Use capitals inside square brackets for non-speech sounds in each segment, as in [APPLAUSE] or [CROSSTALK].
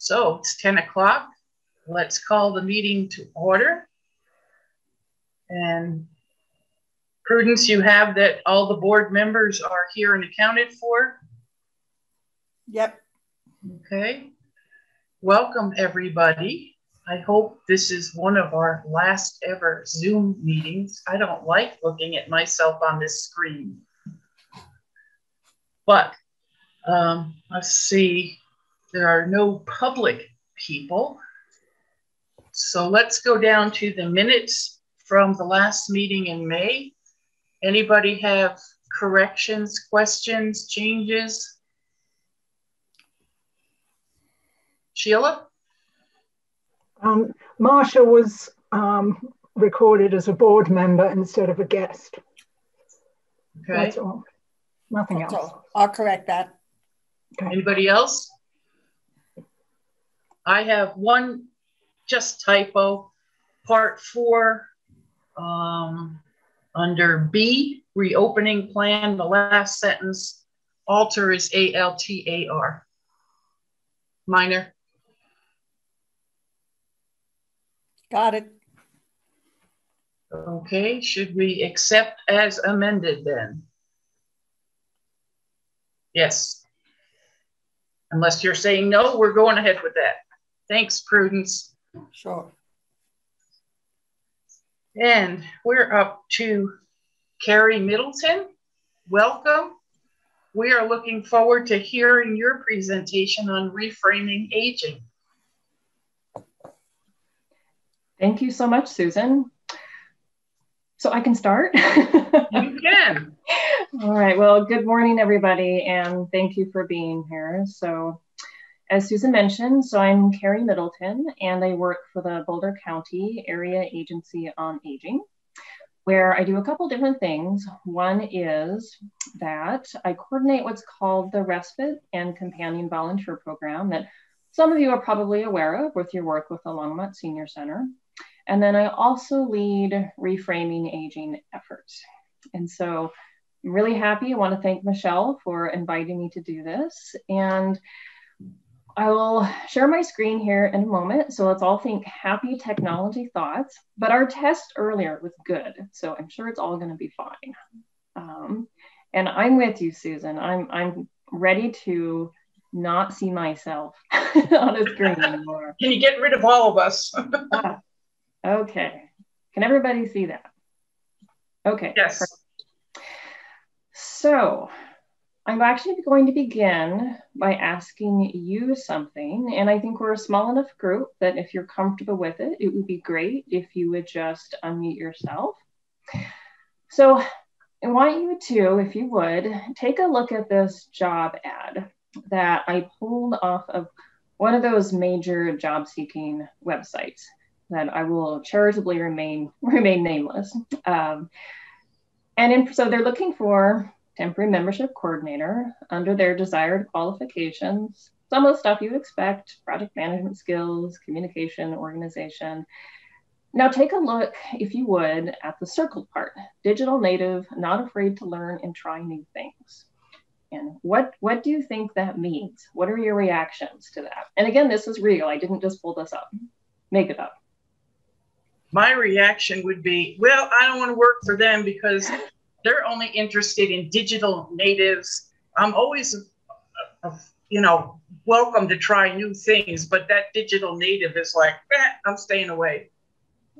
So it's 10 o'clock. Let's call the meeting to order. And Prudence, you have that all the board members are here and accounted for? Yep. Okay. Welcome, everybody. I hope this is one of our last ever Zoom meetings. I don't like looking at myself on this screen. But um, let's see, there are no public people. So let's go down to the minutes from the last meeting in May. Anybody have corrections, questions, changes? Sheila? Um, Marsha was um, recorded as a board member instead of a guest. Okay. That's all. Nothing That's else. all. I'll correct that. Okay. Anybody else? I have one just typo, part four, um, under B, reopening plan, the last sentence, alter is A-L-T-A-R. Minor, Got it. okay, should we accept as amended then? Yes. Unless you're saying no, we're going ahead with that. Thanks, Prudence. Sure. And we're up to Carrie Middleton. Welcome. We are looking forward to hearing your presentation on reframing aging. Thank you so much, Susan. So I can start? [LAUGHS] You can. All right, well, good morning, everybody, and thank you for being here. So as Susan mentioned, so I'm Carrie Middleton, and I work for the Boulder County Area Agency on Aging, where I do a couple different things. One is that I coordinate what's called the Respite and Companion Volunteer Program that some of you are probably aware of with your work with the Longmont Senior Center. And then I also lead reframing aging efforts. And so I'm really happy. I want to thank Michelle for inviting me to do this. And I will share my screen here in a moment. So let's all think happy technology thoughts. But our test earlier was good. So I'm sure it's all going to be fine. Um, and I'm with you, Susan. I'm, I'm ready to not see myself [LAUGHS] on a screen anymore. [LAUGHS] Can you get rid of all of us? [LAUGHS] Ah, okay. Can everybody see that? Okay. yes. So I'm actually going to begin by asking you something. And I think we're a small enough group that if you're comfortable with it, it would be great if you would just unmute yourself. So I want you to, if you would, take a look at this job ad that I pulled off of one of those major job seeking websites that I will charitably remain [LAUGHS] remain nameless. Um, and in, so they're looking for temporary membership coordinator under their desired qualifications. Some of the stuff you expect, project management skills, communication, organization. Now take a look, if you would, at the circled part, digital native, not afraid to learn and try new things. And what, what do you think that means? What are your reactions to that? And again, this is real. I didn't just pull this up, make it up. My reaction would be, well, I don't want to work for them because they're only interested in digital natives. I'm always, uh, you know, welcome to try new things, but that digital native is like, eh, I'm staying away.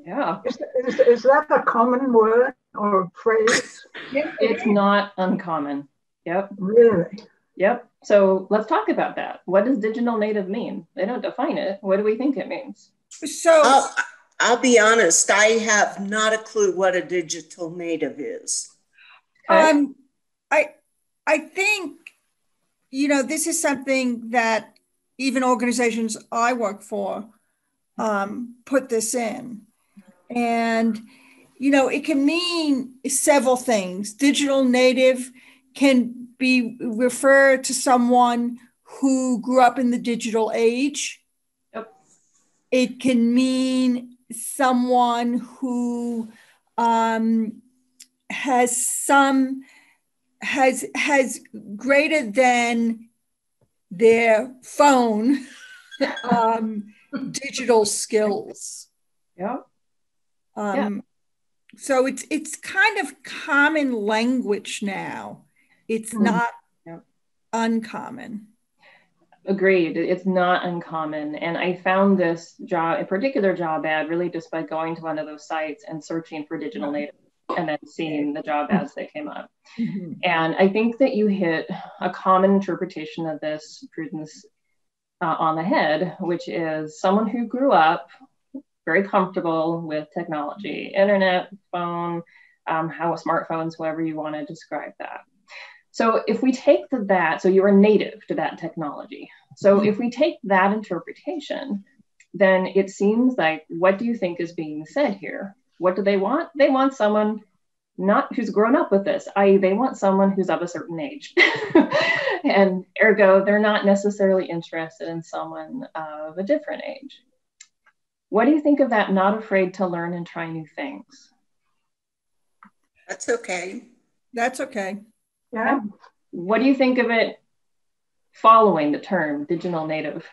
Yeah, Is, is, is that a common word or phrase? it's not uncommon. Yep. Really? Yep. So let's talk about that. What does digital native mean? They don't define it. What do we think it means? So I'll, I'll be honest, I have not a clue what a digital native is. Okay. um I I think you know this is something that even organizations I work for um, put this in. And you know, it can mean several things. Digital native can be refer to someone who grew up in the digital age. Yep. It can mean someone who um, has some has has greater than their phone [LAUGHS] um, digital skills. Yeah. Um, Yeah. So it's it's kind of common language now. It's Mm. not Yeah. uncommon. Agreed. It's not uncommon. And I found this job, a particular job ad, really just by going to one of those sites and searching for digital native and then seeing the job ads that came up. And I think that you hit a common interpretation of this, Prudence, uh, on the head, which is someone who grew up very comfortable with technology, internet, phone, um, how smartphones, however you want to describe that. So if we take the, that, so you are native to that technology. So if we take that interpretation, then it seems like what do you think is being said here? What do they want? They want someone not who's grown up with this, i.e., they want someone who's of a certain age. [LAUGHS] and ergo, they're not necessarily interested in someone of a different age. What do you think of that? Not afraid to learn and try new things. That's okay. That's okay. Yeah. What do you think of it following the term digital native?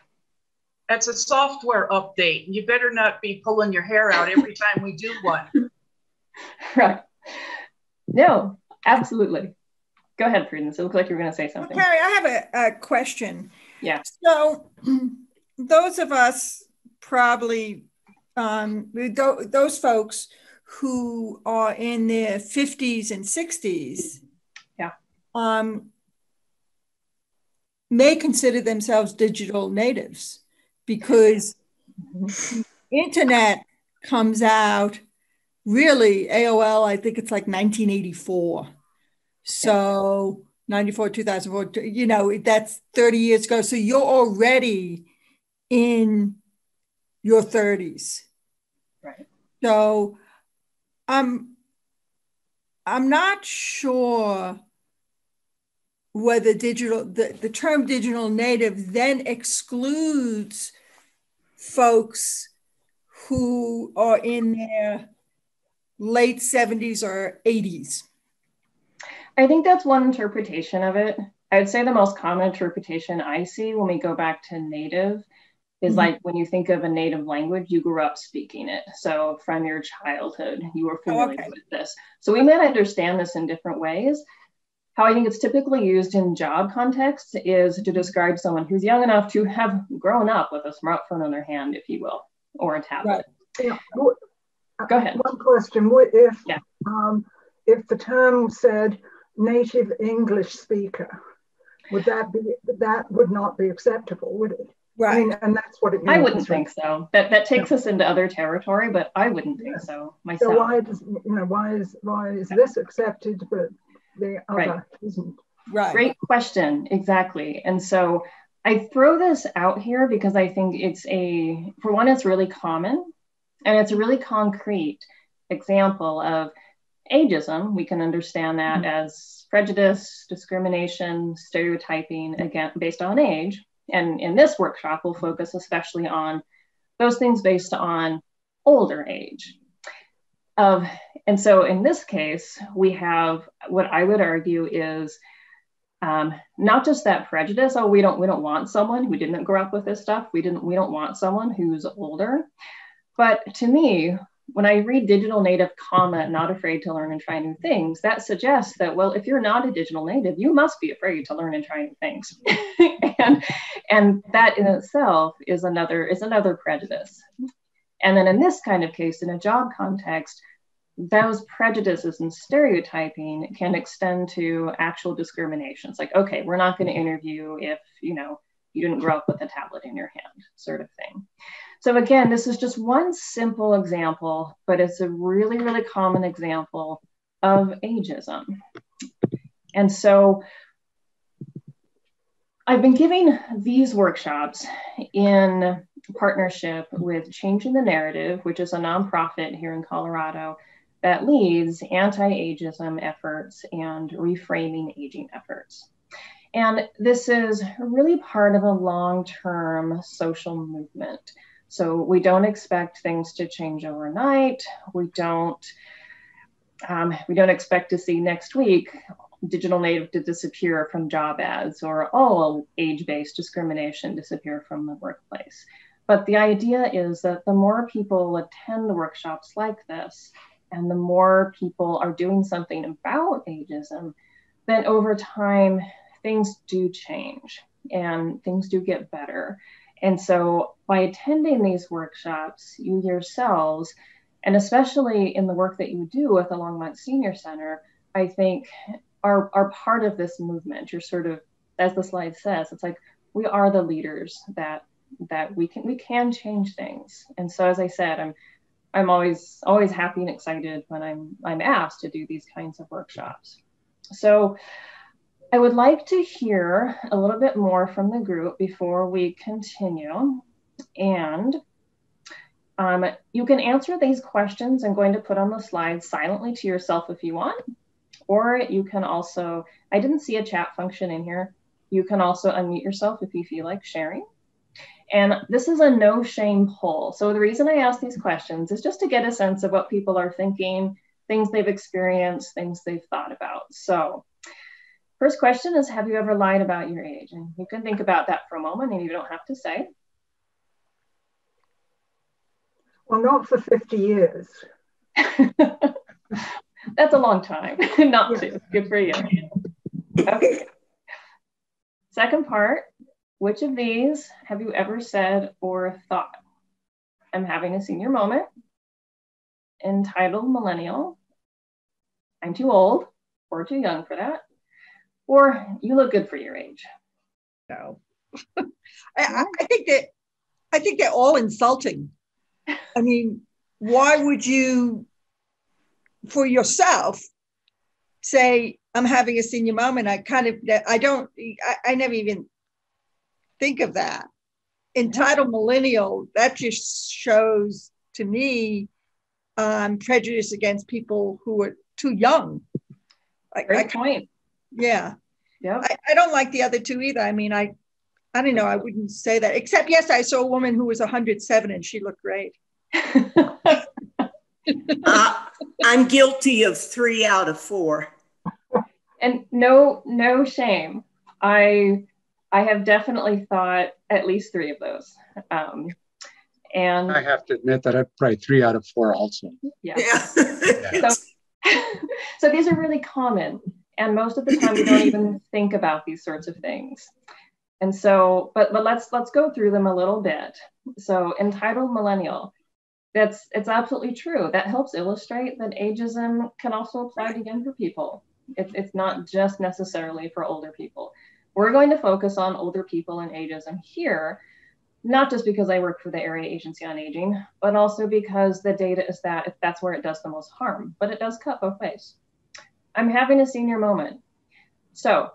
That's a software update. You better not be pulling your hair out every time we do one. [LAUGHS] Right. No, absolutely. Go ahead, Prudence. It looks like you're going to say something. Carrie, I have a, a question. Yeah. So those of us probably um, th- those folks who are in their 50s and 60s Yeah. um, may consider themselves digital natives because mm-hmm. internet comes out really AOL I think it's like 1984 so 94 2004 you know that's 30 years ago. So you're already in your 30s Right. so I'm I'm not sure whether digital the, the term digital native then excludes folks who are in their late 70s or 80s. I think that's one interpretation of it. I would say the most common interpretation I see when we go back to native is Mhm. like when you think of a native language, you grew up speaking it. So from your childhood, you were familiar okay. with this. So we might understand this in different ways. How I think it's typically used in job contexts is to describe someone who's young enough to have grown up with a smartphone in their hand, if you will, or a tablet. Yeah. What- Go ahead. One question: What if Yeah. um, if the term said native English speaker? Would that be that would not be acceptable, would it? I Right. mean, and that's what it means. I wouldn't think so. That that takes us into other territory, but I wouldn't think Yeah. so myself. So why does you know why is why is this accepted but the other oh, Right. isn't? right. Great question. Exactly. And so I throw this out here because I think it's a, for one, it's really common and it's a really concrete example of ageism. We can understand that mm-hmm. as prejudice, discrimination, stereotyping, again, based on age. And in this workshop, we'll focus especially on those things based on older age. Of, and so in this case, we have what I would argue is um, not just that prejudice oh we don't we don't want someone who didn't grow up with this stuff. We didn't we don't want someone who's older. But to me when i read digital native comma not afraid to learn and try new things that suggests that well if you're not a digital native you must be afraid to learn and try new things. [LAUGHS] And and that in itself is another is another prejudice. And then in this kind of case in a job context those prejudices and stereotyping can extend to actual discriminations like okay we're not going to mm-hmm. interview if you know you didn't grow up with a tablet in your hand sort of thing. So again this is just one simple example but it's a really really common example of ageism. And so i've been giving these workshops in partnership with changing the narrative which is a nonprofit here in colorado that leads anti ageism efforts and reframing aging efforts. And this is really part of a long term social movement. So we don't expect things to change overnight. We don't. Um, we don't expect to see next week digital native to disappear from job ads or all age-based discrimination disappear from the workplace. But the idea is that the more people attend workshops like this, and the more people are doing something about ageism, then over time, things do change and things do get better. And so by attending these workshops, you yourselves, and especially in the work that you do with the Longmont Senior Center, I think are, are part of this movement. You're sort of, as the slide says, it's like we are the leaders that that we can we can change things. And so as I said, I'm I'm always always happy and excited when I'm I'm asked to do these kinds of workshops. So I would like to hear a little bit more from the group before we continue. And um, you can answer these questions I'm going to put on the slide silently to yourself if you want, or you can also, I didn't see a chat function in here. You can also unmute yourself if you feel like sharing. And this is a no shame poll. So the reason I ask these questions is just to get a sense of what people are thinking, things they've experienced, things they've thought about. So first question is, have you ever lied about your age? And you can think about that for a moment and you don't have to say. Well, not for 50 years. [LAUGHS] That's a long time [LAUGHS] not yes. to. Good for you. Okay. Second part, which of these have you ever said or thought? I'm having a senior moment, entitled millennial, I'm too old or too young for that, or you look good for your age. No. [LAUGHS] I, I think that I think they're all insulting. I mean, why would you for yourself say i'm having a senior moment i kind of i don't i, I never even think of that. Entitled millennial that just shows to me um, prejudice against people who are too young. Great I, point. Yeah. Yeah I, I don't like the other two either. I mean i i don't know. I wouldn't say that except yes i saw a woman who was 107 and she looked great. [LAUGHS] Uh, I'm guilty of three out of four. And no, no shame. I, I have definitely thought at least three of those. Um, and I have to admit that I've probably three out of four also. Yeah. yeah. [LAUGHS] so, [LAUGHS] so these are really common. And most of the time we don't even think about these sorts of things. And so, but but let's let's go through them a little bit. So entitled millennial that's it's absolutely true. That helps illustrate that ageism can also apply to younger people. It's, it's not just necessarily for older people. We're going to focus on older people and ageism here, not just because I work for the Area Agency on Aging, but also because the data is that that's where it does the most harm, but it does cut both ways. I'm having a senior moment. So,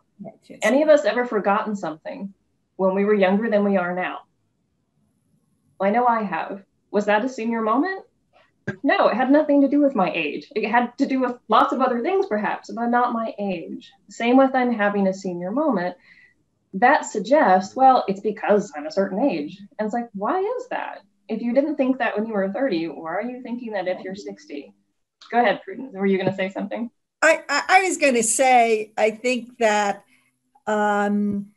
any of us ever forgotten something when we were younger than we are now? Well, I know I have. Was that a senior moment? No, it had nothing to do with my age. It had to do with lots of other things, perhaps, but not my age. Same with I'm having a senior moment. That suggests, well, it's because I'm a certain age. And it's like, why is that? If you didn't think that when you were 30, why are you thinking that if you're 60? Go ahead, Prudence. Were you going to say something? I, I, I was going to say, I think that um,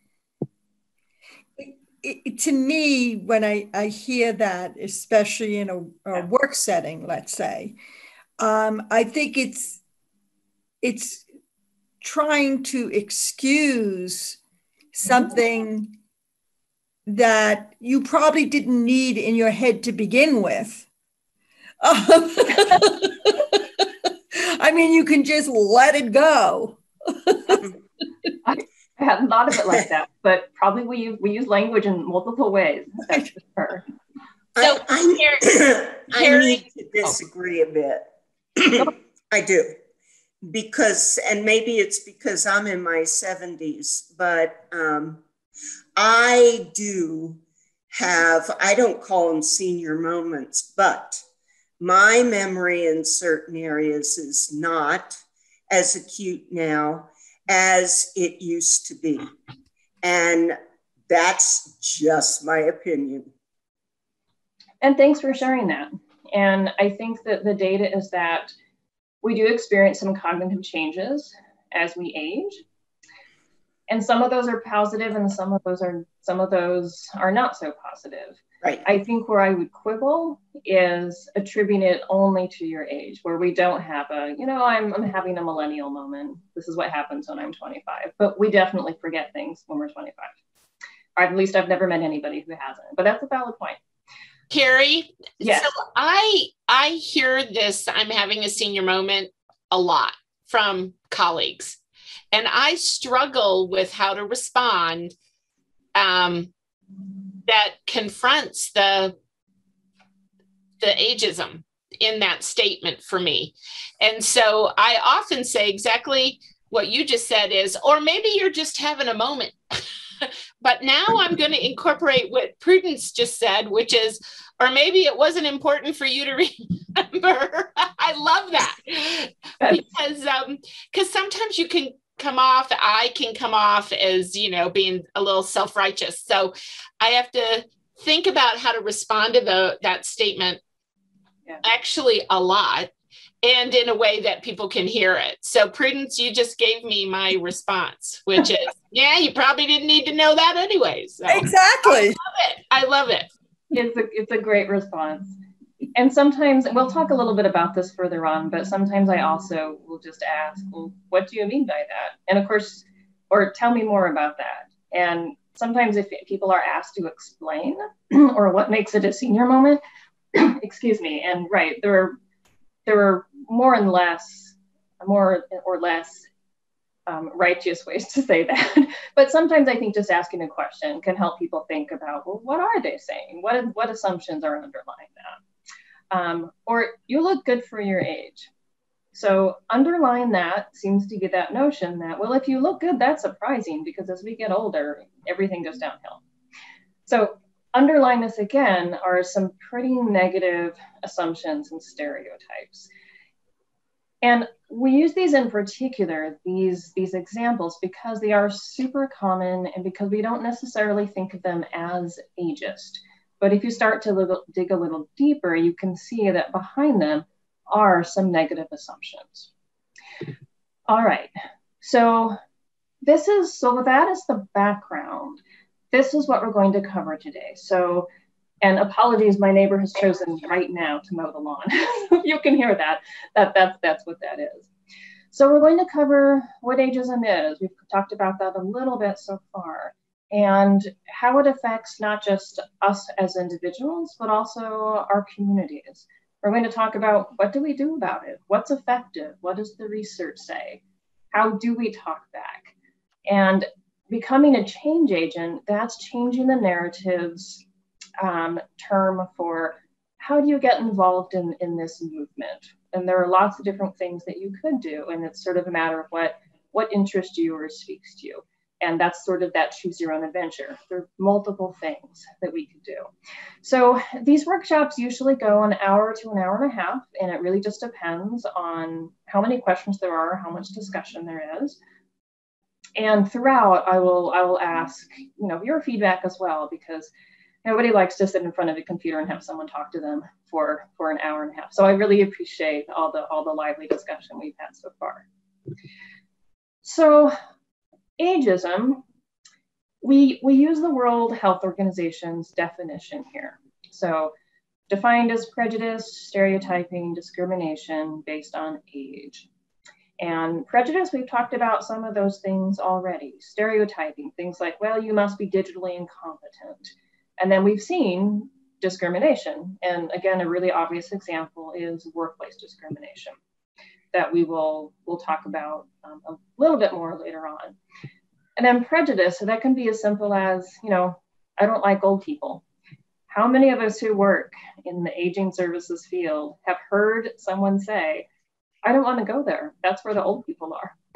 it, to me, when I, I hear that, especially in a, a work setting, let's say, um, I think it's it's trying to excuse something that you probably didn't need in your head to begin with. [LAUGHS] I mean, you can just let it go. [LAUGHS] I hadn't thought of it like that, [LAUGHS] but probably we use, we use language in multiple ways. That's for sure. So I, I, [CLEARS THROAT] I need to disagree a bit. [CLEARS THROAT] I do. Because, and maybe it's because I'm in my 70s, but um, I do have, I don't call them senior moments, but my memory in certain areas is not as acute now as it used to be. And that's just my opinion. And thanks for sharing that. And I think that the data is that we do experience some cognitive changes as we age. And some of those are positive and some of those are some of those are not so positive. Right. I think where I would quibble is attributing it only to your age, where we don't have a, you know, I'm, I'm having a millennial moment. This is what happens when I'm 25. But we definitely forget things when we're 25. Or at least I've never met anybody who hasn't. But that's a valid point. Carrie, Yes. so I I hear this I'm having a senior moment a lot from colleagues. And I struggle with how to respond um, that confronts the the ageism in that statement for me. And so I often say exactly what you just said is, or maybe you're just having a moment. [LAUGHS] but now I'm going to incorporate what Prudence just said, which is, or maybe it wasn't important for you to [LAUGHS] remember. [LAUGHS] I love that because um because sometimes you can come off I can come off as you know being a little self-righteous. So I have to think about how to respond to the that statement Yeah. actually a lot and in a way that people can hear it. So Prudence, you just gave me my [LAUGHS] response, which is yeah, you probably didn't need to know that anyways. So Exactly. I love it. it's a it's a great response and sometimes we'll talk a little bit about this further on but sometimes i also will just ask well what do you mean by that and of course or tell me more about that and sometimes if people are asked to explain [CLEARS THROAT] or what makes it a senior moment [CLEARS THROAT] excuse me and right there are there are more and less more or less um, righteous ways to say that. [LAUGHS] but sometimes I think just asking a question can help people think about, well, what are they saying? What, what assumptions are underlying that? Um, or you look good for your age. So underlying that seems to get that notion that, well, if you look good, that's surprising because as we get older, everything goes downhill. So underlying this again are some pretty negative assumptions and stereotypes. And we use these in particular, these, these examples, because they are super common and because we don't necessarily think of them as ageist. But if you start to little, dig a little deeper, you can see that behind them are some negative assumptions. All right, so this is, so that is the background. This is what we're going to cover today. So and apologies, my neighbor has chosen right now to mow the lawn. [LAUGHS] you can hear that. That that's that's what that is. So we're going to cover what ageism is. We've talked about that a little bit so far, and how it affects not just us as individuals, but also our communities. We're going to talk about what do we do about it? What's effective? What does the research say? How do we talk back? And becoming a change agent, that's changing the narratives um, term for how do you get involved in, in this movement? And there are lots of different things that you could do. And it's sort of a matter of what, what interests you or speaks to you. And that's sort of that choose your own adventure. There are multiple things that we could do. So these workshops usually go an hour to an hour and a half, and it really just depends on how many questions there are, how much discussion there is. And throughout, I will I will ask, you know, your feedback as well, because nobody likes to sit in front of a computer and have someone talk to them for for an hour and a half so i really appreciate all the all the lively discussion we've had so far so ageism we we use the world health organization's definition here so defined as prejudice stereotyping discrimination based on age and prejudice, we've talked about some of those things already. Stereotyping, things like, well, you must be digitally incompetent. And then we've seen discrimination. And again, a really obvious example is workplace discrimination that we will we'll talk about um, a little bit more later on. And then prejudice, so that can be as simple as, you know, I don't like old people. How many of us who work in the aging services field have heard someone say, I don't want to go there. That's where the old people are. [LAUGHS]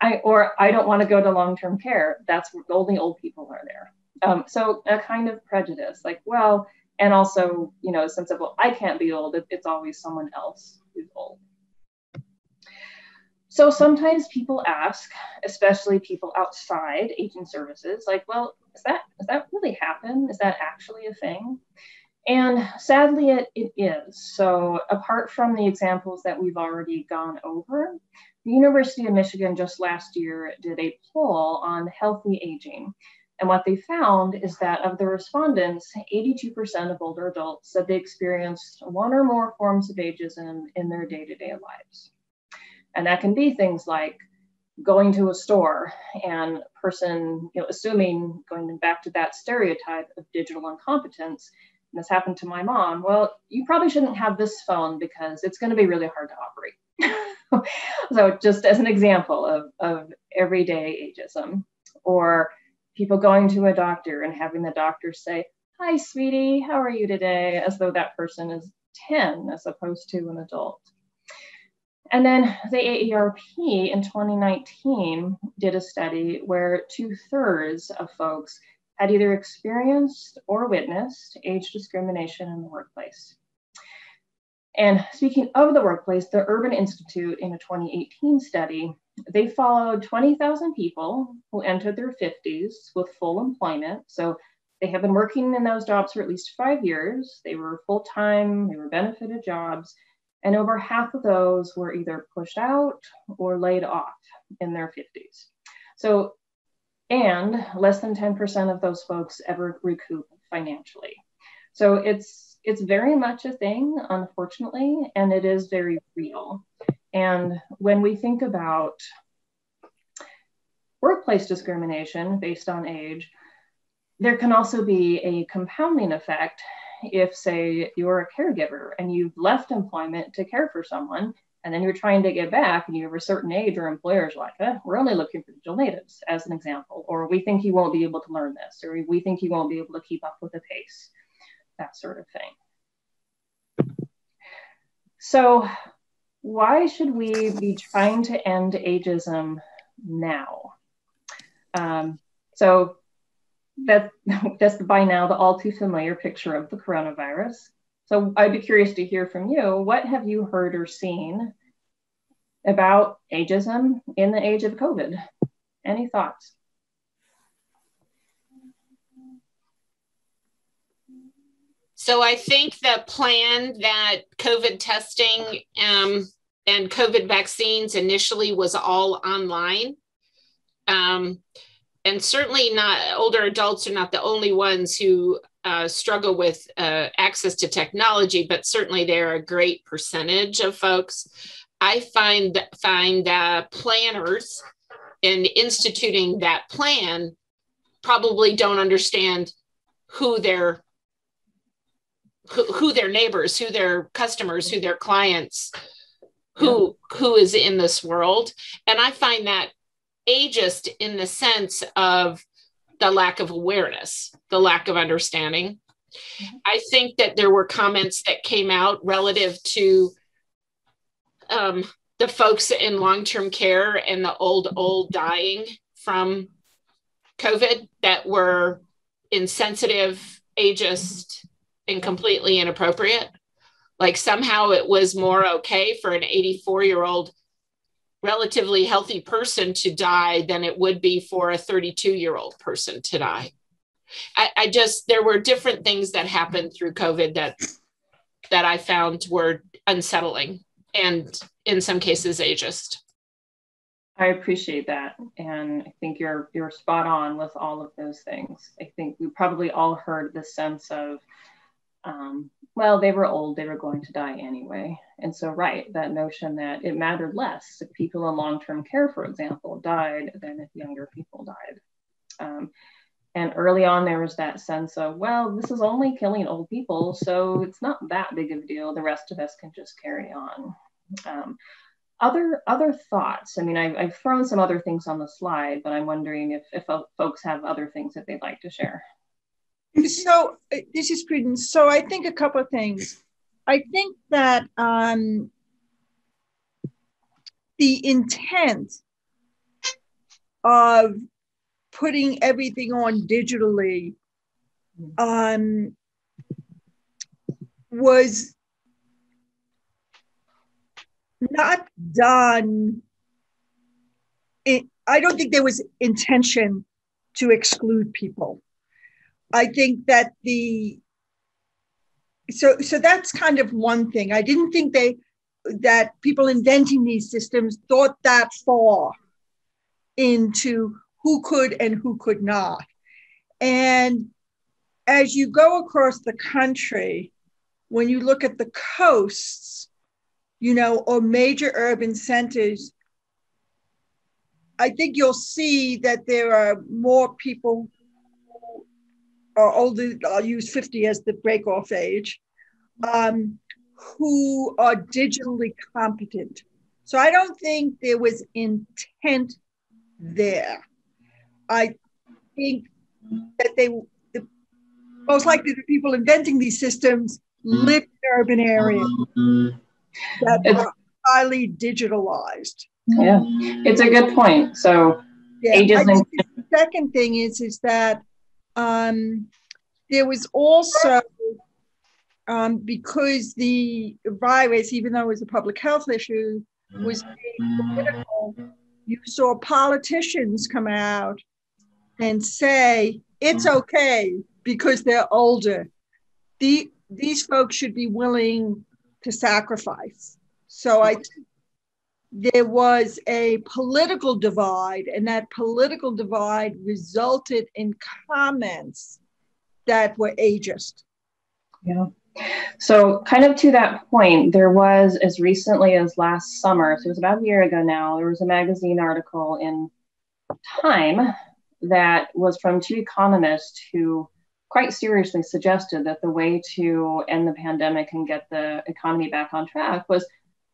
I, or I don't want to go to long-term care. That's where only old people are there. Um, so a kind of prejudice, like, well, and also, you know, a sense of, well, I can't be old. It's always someone else who's old. So sometimes people ask, especially people outside aging services, like, well, is that does that really happen? Is that actually a thing? And sadly, it, it is. So apart from the examples that we've already gone over, the University of Michigan just last year did a poll on healthy aging. And what they found is that of the respondents, 82% of older adults said they experienced one or more forms of ageism in their day to day lives. And that can be things like going to a store and a person, you know, assuming going back to that stereotype of digital incompetence, and this happened to my mom. Well, you probably shouldn't have this phone because it's going to be really hard to operate. [LAUGHS] so just as an example of, of everyday ageism or people going to a doctor and having the doctor say, hi, sweetie, how are you today? As though that person is 10 as opposed to an adult. And then the AARP in 2019 did a study where two thirds of folks had either experienced or witnessed age discrimination in the workplace. And speaking of the workplace, the Urban Institute in a 2018 study, they followed 20,000 people who entered their 50s with full employment. So they have been working in those jobs for at least five years. They were full time, they were benefited jobs, and over half of those were either pushed out or laid off in their 50s. So, and less than 10% of those folks ever recoup financially. So it's it's very much a thing, unfortunately, and it is very real. And when we think about workplace discrimination based on age, there can also be a compounding effect if, say, you're a caregiver and you've left employment to care for someone, and then you're trying to get back and you have a certain age, or employer's like, eh, we're only looking for digital natives, as an example, or we think you won't be able to learn this, or we think you won't be able to keep up with the pace, that sort of thing. So, why should we be trying to end ageism now? Um, so, that, [LAUGHS] that's by now the all too familiar picture of the coronavirus. So I'd be curious to hear from you. What have you heard or seen about ageism in the age of COVID? Any thoughts? So I think the plan that COVID testing um, and COVID vaccines initially was all online. Um, and certainly not older adults are not the only ones who uh, struggle with uh, access to technology, but certainly they're a great percentage of folks. I find find uh, planners in instituting that plan probably don't understand who their who, who their neighbors, who their customers, who their clients, who who is in this world, and I find that ageist in the sense of the lack of awareness, the lack of understanding. Mm-hmm. I think that there were comments that came out relative to um, the folks in long term care and the old, old dying from COVID that were insensitive, ageist, and completely inappropriate. Like somehow it was more okay for an 84 year old relatively healthy person to die than it would be for a 32 year old person to die. I, I, just there were different things that happened through COVID that that I found were unsettling and in some cases ageist. I appreciate that. And I think you're you're spot on with all of those things. I think we probably all heard the sense of um, well, they were old, they were going to die anyway. And so, right, that notion that it mattered less if people in long term care, for example, died than if younger people died. Um, and early on, there was that sense of, well, this is only killing old people, so it's not that big of a deal. The rest of us can just carry on. Um, other other thoughts. I mean, I've, I've thrown some other things on the slide, but I'm wondering if, if folks have other things that they'd like to share. So uh, this is Prudence. So I think a couple of things. I think that um, the intent of putting everything on digitally um, was not done. It, I don't think there was intention to exclude people. I think that the so so that's kind of one thing. I didn't think they that people inventing these systems thought that far into who could and who could not. And as you go across the country, when you look at the coasts, you know, or major urban centers, I think you'll see that there are more people are older, I'll use 50 as the break off age, um, who are digitally competent. So I don't think there was intent there. I think that they, the, most likely the people inventing these systems live in urban areas that are highly digitalized. Yeah, it's a good point. So, yeah, ageism. the second thing is is that um, there was also um, because the virus, even though it was a public health issue, was political. You saw politicians come out and say it's okay because they're older. The, these folks should be willing to sacrifice. So I there was a political divide, and that political divide resulted in comments that were ageist. Yeah. So, kind of to that point, there was as recently as last summer, so it was about a year ago now, there was a magazine article in Time that was from two economists who quite seriously suggested that the way to end the pandemic and get the economy back on track was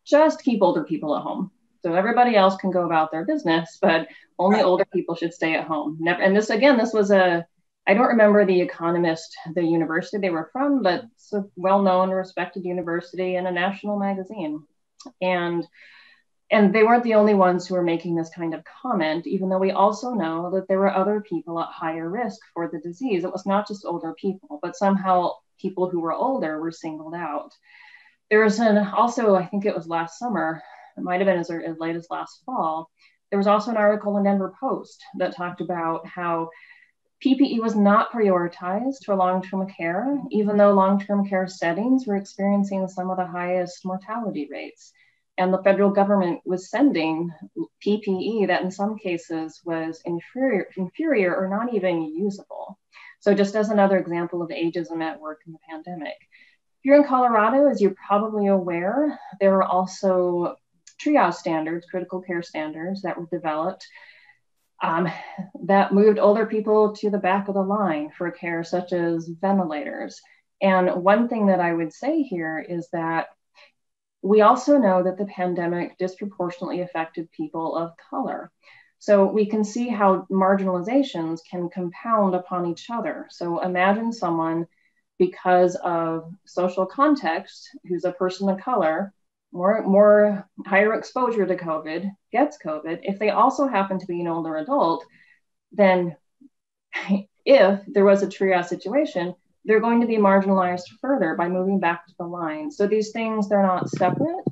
just keep older people at home. So everybody else can go about their business, but only right. older people should stay at home. Never, and this again, this was a I don't remember the economist, the university they were from, but it's a well-known, respected university and a national magazine. And and they weren't the only ones who were making this kind of comment, even though we also know that there were other people at higher risk for the disease. It was not just older people, but somehow people who were older were singled out. There was an also, I think it was last summer, it might have been as, as late as last fall. There was also an article in Denver Post that talked about how PPE was not prioritized for long term care, even though long term care settings were experiencing some of the highest mortality rates. And the federal government was sending PPE that in some cases was inferior, inferior or not even usable. So, just as another example of ageism at work in the pandemic. Here in Colorado, as you're probably aware, there were also triage standards, critical care standards that were developed um, that moved older people to the back of the line for care, such as ventilators. And one thing that I would say here is that we also know that the pandemic disproportionately affected people of color. So we can see how marginalizations can compound upon each other. So imagine someone, because of social context, who's a person of color, more, more higher exposure to COVID, gets COVID, if they also happen to be an older adult, then if there was a triage situation, they're going to be marginalized further by moving back to the line. So these things, they're not separate.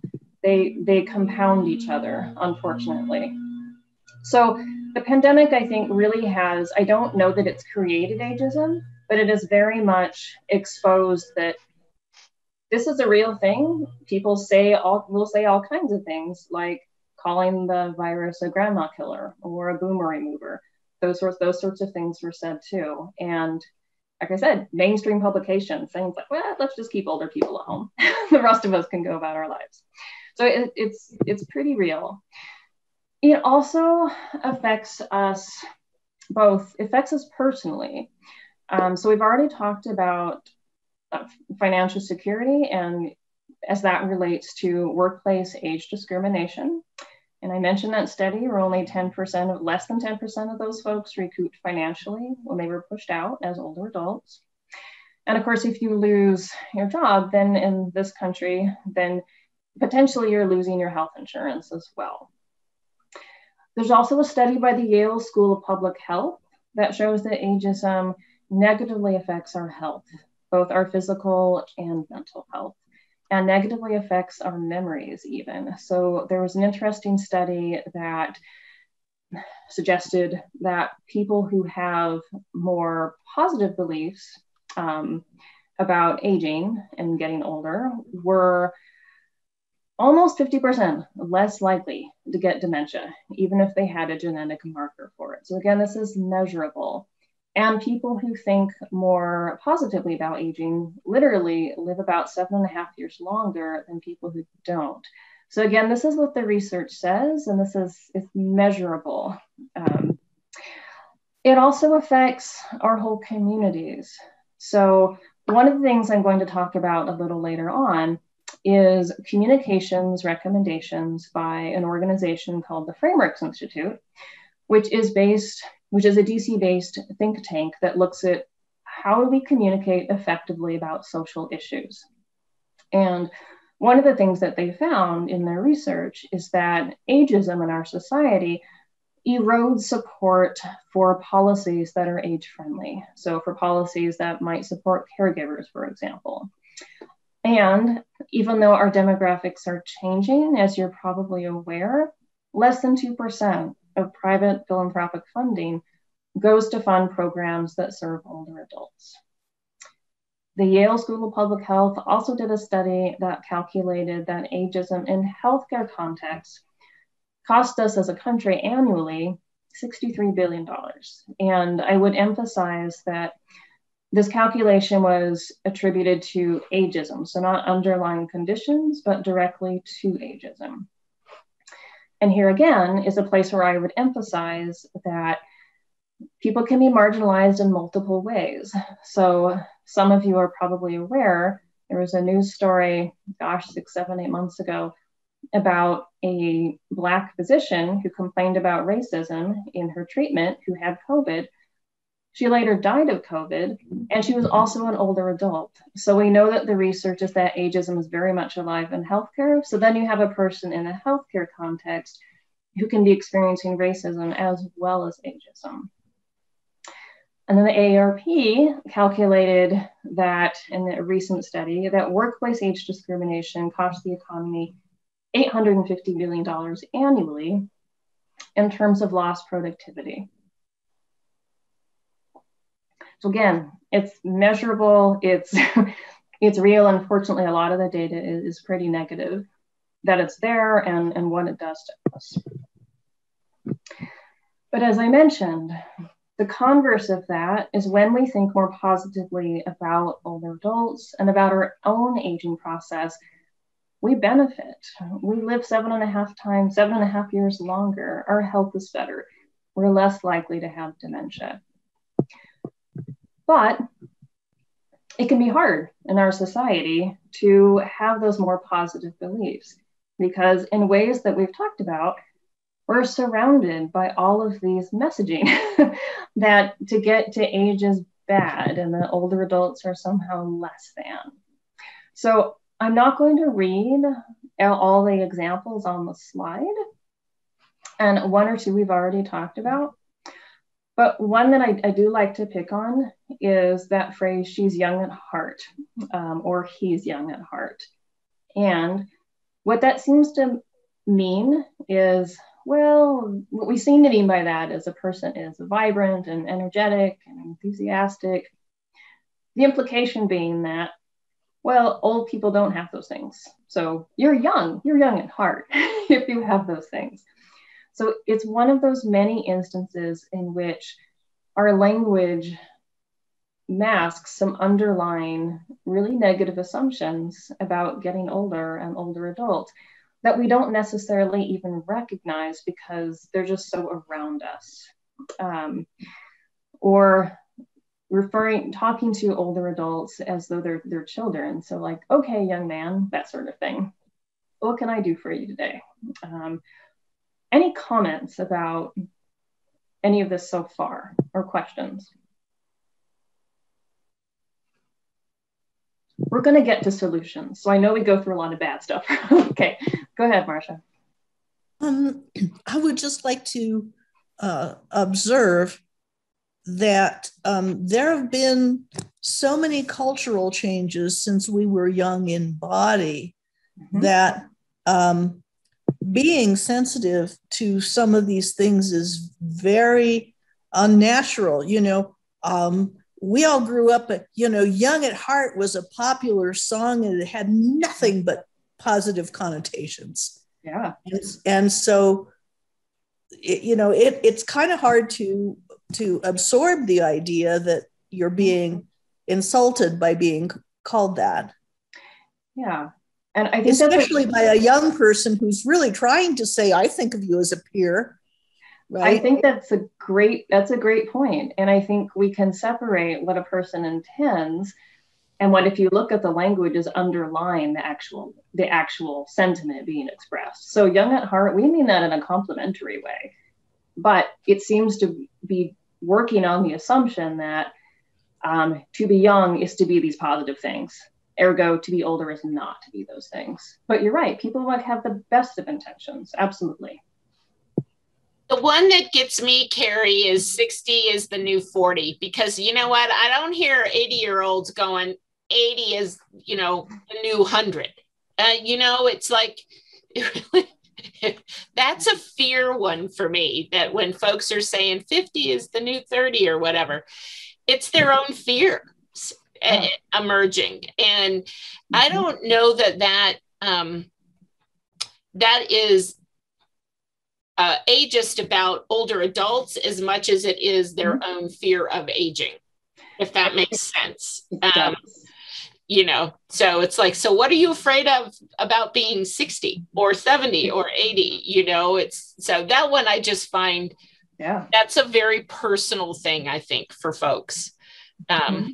They, they compound each other, unfortunately. So the pandemic, I think, really has, I don't know that it's created ageism, but it is very much exposed that this is a real thing. People say all will say all kinds of things like calling the virus a grandma killer or a boomer remover. Those sorts those sorts of things were said too. And like I said, mainstream publications saying like, well, let's just keep older people at home. [LAUGHS] the rest of us can go about our lives. So it, it's it's pretty real. It also affects us both affects us personally. Um, so we've already talked about financial security and as that relates to workplace age discrimination. And I mentioned that study where only 10% of less than 10% of those folks recouped financially when they were pushed out as older adults. And of course, if you lose your job, then in this country, then potentially you're losing your health insurance as well. There's also a study by the Yale School of Public Health that shows that ageism negatively affects our health both our physical and mental health and negatively affects our memories even. So there was an interesting study that suggested that people who have more positive beliefs um, about aging and getting older were almost 50% less likely to get dementia, even if they had a genetic marker for it. So, again, this is measurable. And people who think more positively about aging literally live about seven and a half years longer than people who don't. So again, this is what the research says, and this is it's measurable. Um, it also affects our whole communities. So one of the things I'm going to talk about a little later on is communications recommendations by an organization called the Frameworks Institute, which is based, which is a DC-based think tank that looks at how do we communicate effectively about social issues. And one of the things that they found in their research is that ageism in our society erodes support for policies that are age friendly. So, for policies that might support caregivers, for example. And even though our demographics are changing, as you're probably aware, less than 2% of private philanthropic funding goes to fund programs that serve older adults. The Yale School of Public Health also did a study that calculated that ageism in healthcare contexts cost us as a country annually $63 billion. And I would emphasize that this calculation was attributed to ageism, so not underlying conditions, but directly to ageism. And here again is a place where I would emphasize that people can be marginalized in multiple ways. So some of you are probably aware there was a news story, gosh, six, seven, eight months ago, about a Black physician who complained about racism in her treatment who had COVID. She later died of COVID, and she was mm-hmm. also an older adult. So we know that the research is that ageism is very much alive in healthcare. So then you have a person in a healthcare context who can be experiencing racism as well as ageism. And then the AARP calculated that in a recent study that workplace age discrimination costs the economy $850 billion annually in terms of lost productivity. So again, it's measurable, it's [LAUGHS] it's real. Unfortunately, a lot of the data is, is pretty negative that it's there and, and what it does to us. But as I mentioned, the converse of that is when we think more positively about older adults and about our own aging process, we benefit. We live seven and a half times, seven and a half years longer. Our health is better. We're less likely to have dementia. But it can be hard in our society to have those more positive beliefs because, in ways that we've talked about, we're surrounded by all of these messaging [LAUGHS] that to get to age is bad and the older adults are somehow less than. So I'm not going to read all the examples on the slide. And one or two we've already talked about. But one that I, I do like to pick on is that phrase, she's young at heart, um, or he's young at heart. And what that seems to mean is well, what we seem to mean by that is a person is vibrant and energetic and enthusiastic. The implication being that, well, old people don't have those things. So you're young, you're young at heart [LAUGHS] if you have those things. So it's one of those many instances in which our language masks some underlying really negative assumptions about getting older and older adults that we don't necessarily even recognize because they're just so around us. Um, or referring, talking to older adults as though they're, they're children. So, like, okay, young man, that sort of thing. What can I do for you today? Um, any comments about any of this so far or questions? we're going to get to solutions. So I know we go through a lot of bad stuff. [LAUGHS] okay, go ahead, Marcia. Um, I would just like to uh, observe that um, there have been so many cultural changes since we were young in body mm-hmm. that um, being sensitive to some of these things is very unnatural. You know, um, we all grew up, you know, Young at Heart was a popular song and it had nothing but positive connotations. Yeah. And, and so, it, you know, it, it's kind of hard to to absorb the idea that you're being insulted by being called that. Yeah. And I think especially by a young person who's really trying to say, I think of you as a peer. Right? I think that's a great that's a great point. And I think we can separate what a person intends and what if you look at the language is underlying the actual the actual sentiment being expressed. So young at heart, we mean that in a complimentary way. But it seems to be working on the assumption that um, to be young is to be these positive things Ergo, to be older is not to be those things. But you're right, people might have the best of intentions. Absolutely. The one that gets me, Carrie, is 60 is the new 40. Because you know what? I don't hear 80 year olds going, 80 is, you know, the new 100. Uh, you know, it's like, [LAUGHS] [LAUGHS] that's a fear one for me that when folks are saying 50 is the new 30 or whatever, it's their own fear oh. emerging and mm-hmm. i don't know that that um, that is uh, ageist about older adults as much as it is their mm-hmm. own fear of aging if that makes sense um, you know so it's like so what are you afraid of about being 60 or 70 or 80 you know it's so that one i just find yeah that's a very personal thing i think for folks um, mm-hmm.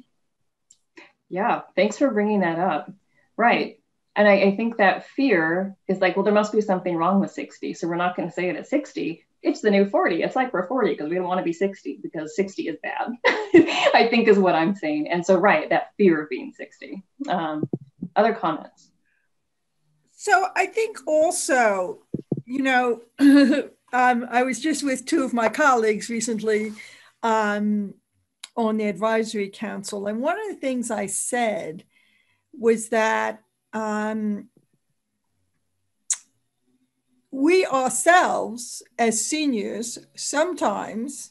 Yeah, thanks for bringing that up. Right. And I, I, think that fear is like, well, there must be something wrong with 60. So we're not going to say it at 60. It's the new 40. It's like we're 40 because we don't want to be 60 because 60 is bad, [LAUGHS] I think is what I'm saying. And so, right, that fear of being 60. Um, other comments? So I think also, you know, [CLEARS THROAT] um, I was just with two of my colleagues recently. Um, on the advisory council. And one of the things I said was that um, we ourselves, as seniors, sometimes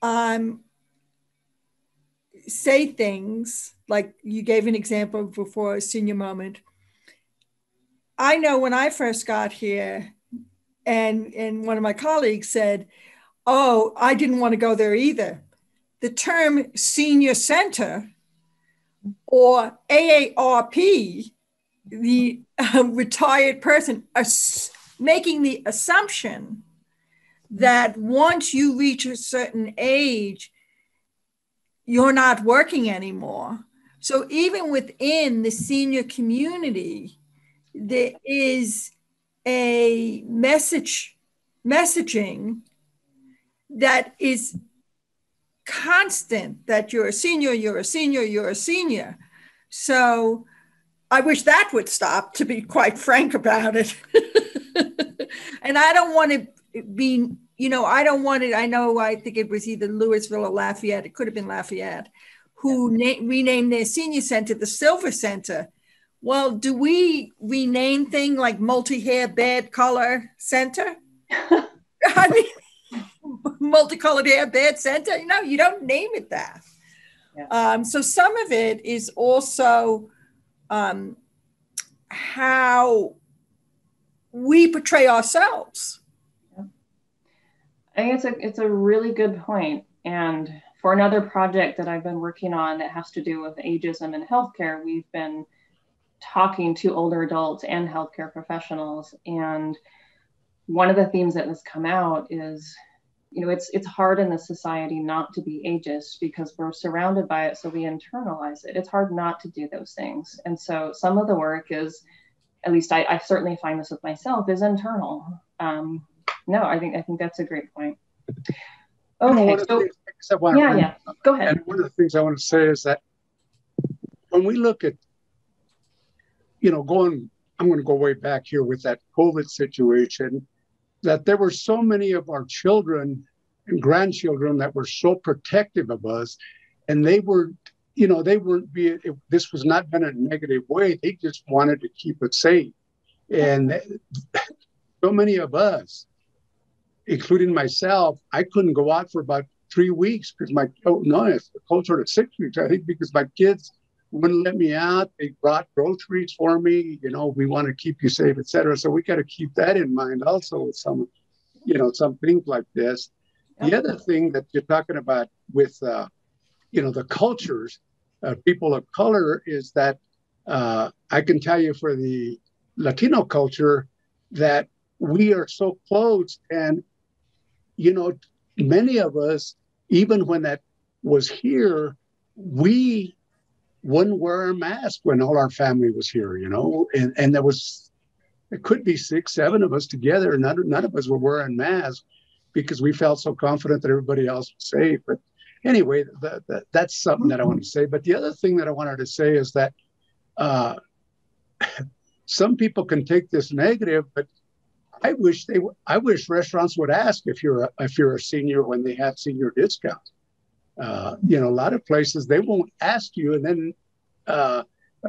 um, say things like you gave an example before a senior moment. I know when I first got here, and and one of my colleagues said, "Oh, I didn't want to go there either." The term senior center or AARP, the uh, retired person, making the assumption that once you reach a certain age, you're not working anymore. So even within the senior community, there is a message messaging that is constant that you're a senior, you're a senior, you're a senior. So I wish that would stop, to be quite frank about it. [LAUGHS] and I don't want to be, you know, I don't want it. I know, I think it was either Louisville or Lafayette, it could have been Lafayette, who na- renamed their senior center the Silver Center. Well, do we rename thing like multi hair bad color center? [LAUGHS] I mean, [LAUGHS] multicolored hair bad center. You know, you don't name it that. Yeah. Um, so some of it is also um, how we portray ourselves. Yeah. I think it's a it's a really good point. And for another project that I've been working on that has to do with ageism in healthcare, we've been talking to older adults and healthcare professionals. And one of the themes that has come out is you know it's it's hard in the society not to be ageist because we're surrounded by it so we internalize it. It's hard not to do those things. And so some of the work is at least i, I certainly find this with myself is internal. Um, no i think i think that's a great point. Okay so, yeah yeah. Go ahead. And one of the things i want to say is that when we look at you know going i'm going to go way back here with that covid situation that there were so many of our children and grandchildren that were so protective of us and they were you know they weren't be it, this was not done in a negative way they just wanted to keep it safe. And [LAUGHS] so many of us including myself i couldn't go out for about three weeks because my oh no it's closer to six weeks i think because my kids wouldn't let me out. They brought groceries for me. You know, we want to keep you safe, etc. So we got to keep that in mind also with some, you know, some things like this. The other thing that you're talking about with, uh, you know, the cultures, uh, people of color, is that uh, I can tell you for the Latino culture that we are so close, and you know, many of us, even when that was here, we wouldn't wear a mask when all our family was here, you know, and, and there was, it could be six, seven of us together, and none, none of us were wearing masks because we felt so confident that everybody else was safe. But anyway, that, that, that's something that I want to say. But the other thing that I wanted to say is that uh, [LAUGHS] some people can take this negative, but I wish they, I wish restaurants would ask if you're a, if you're a senior when they have senior discounts. Uh, you know, a lot of places they won't ask you, and then uh,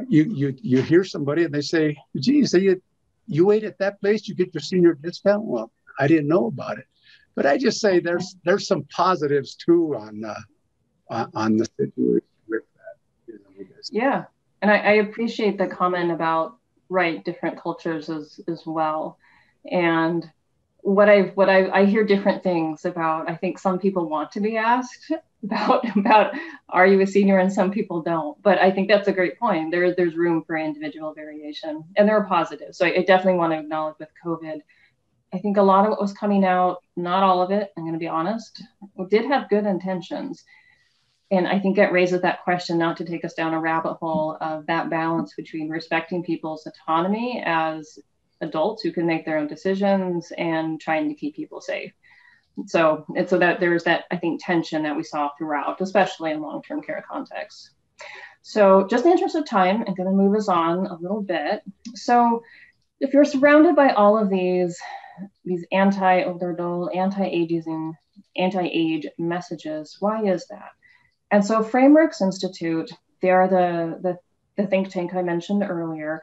you you you hear somebody and they say, "Geez, so you you ate at that place, you get your senior discount." Well, I didn't know about it, but I just say there's there's some positives too on uh, on the situation with that. You know, yeah, and I, I appreciate the comment about right different cultures as as well, and what I've what I, I hear different things about. I think some people want to be asked about [LAUGHS] about are you a senior and some people don't. But I think that's a great point. There there's room for individual variation, and there are positives. So I, I definitely want to acknowledge with COVID. I think a lot of what was coming out, not all of it, I'm going to be honest, did have good intentions. And I think it raises that question, not to take us down a rabbit hole of that balance between respecting people's autonomy as adults who can make their own decisions and trying to keep people safe. So it's so that there's that I think tension that we saw throughout, especially in long-term care contexts. So just in the interest of time, I'm going to move us on a little bit. So if you're surrounded by all of these these anti-older anti-aging, anti-age messages, why is that? And so Frameworks Institute, they are the, the, the think tank I mentioned earlier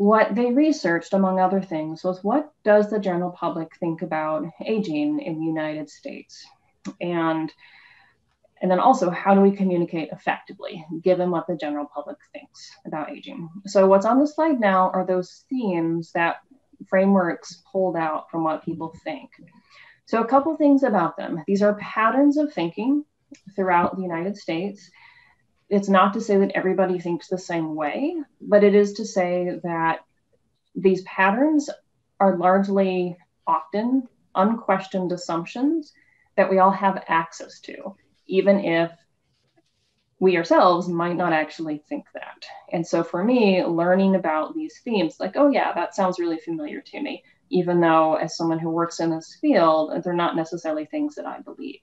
what they researched, among other things, was what does the general public think about aging in the United States? And and then also, how do we communicate effectively, given what the general public thinks about aging? So, what's on the slide now are those themes that frameworks pulled out from what people think. So, a couple things about them. These are patterns of thinking throughout the United States it's not to say that everybody thinks the same way, but it is to say that these patterns are largely often unquestioned assumptions that we all have access to, even if we ourselves might not actually think that. And so for me, learning about these themes, like, oh, yeah, that sounds really familiar to me, even though as someone who works in this field, they're not necessarily things that I believe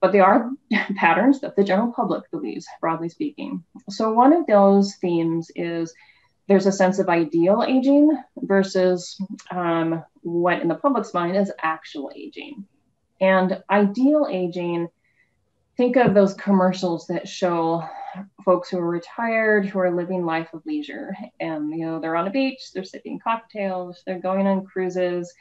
but they are patterns that the general public believes, broadly speaking. So, one of those themes is there's a sense of ideal aging versus um, what in the public's mind is actual aging. And ideal aging, think of those commercials that show folks who are retired, who are living life of leisure. And, you know, they're on a beach, they're sipping cocktails, they're going on cruises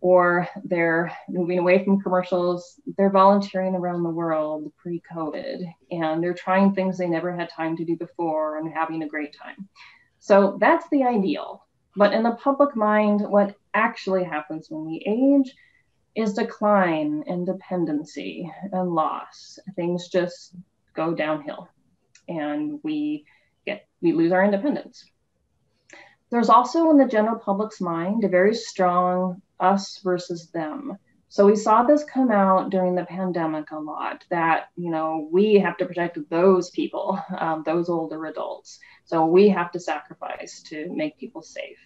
or they're moving away from commercials. They're volunteering around the world pre COVID and they're trying things they never had time to do before and having a great time. So that's the ideal. But in the public mind, what actually happens when we age is decline and dependency and loss. Things just go downhill and we get we lose our independence. There's also in the general public's mind a very strong us versus them. So we saw this come out during the pandemic a lot that, you know, we have to protect those people, [LAUGHS] um, those older adults. So we have to sacrifice to make people safe.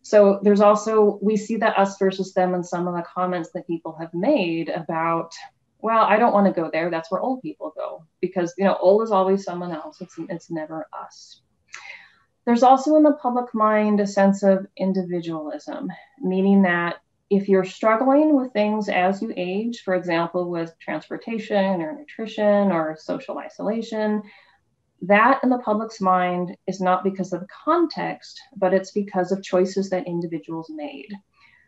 So there's also, we see that us versus them in some of the comments that people have made about, well, I don't want to go there. That's where old people go because, you know, old is always someone else. It's, it's never us. There's also in the public mind a sense of individualism, meaning that if you're struggling with things as you age, for example, with transportation or nutrition or social isolation, that in the public's mind is not because of context, but it's because of choices that individuals made.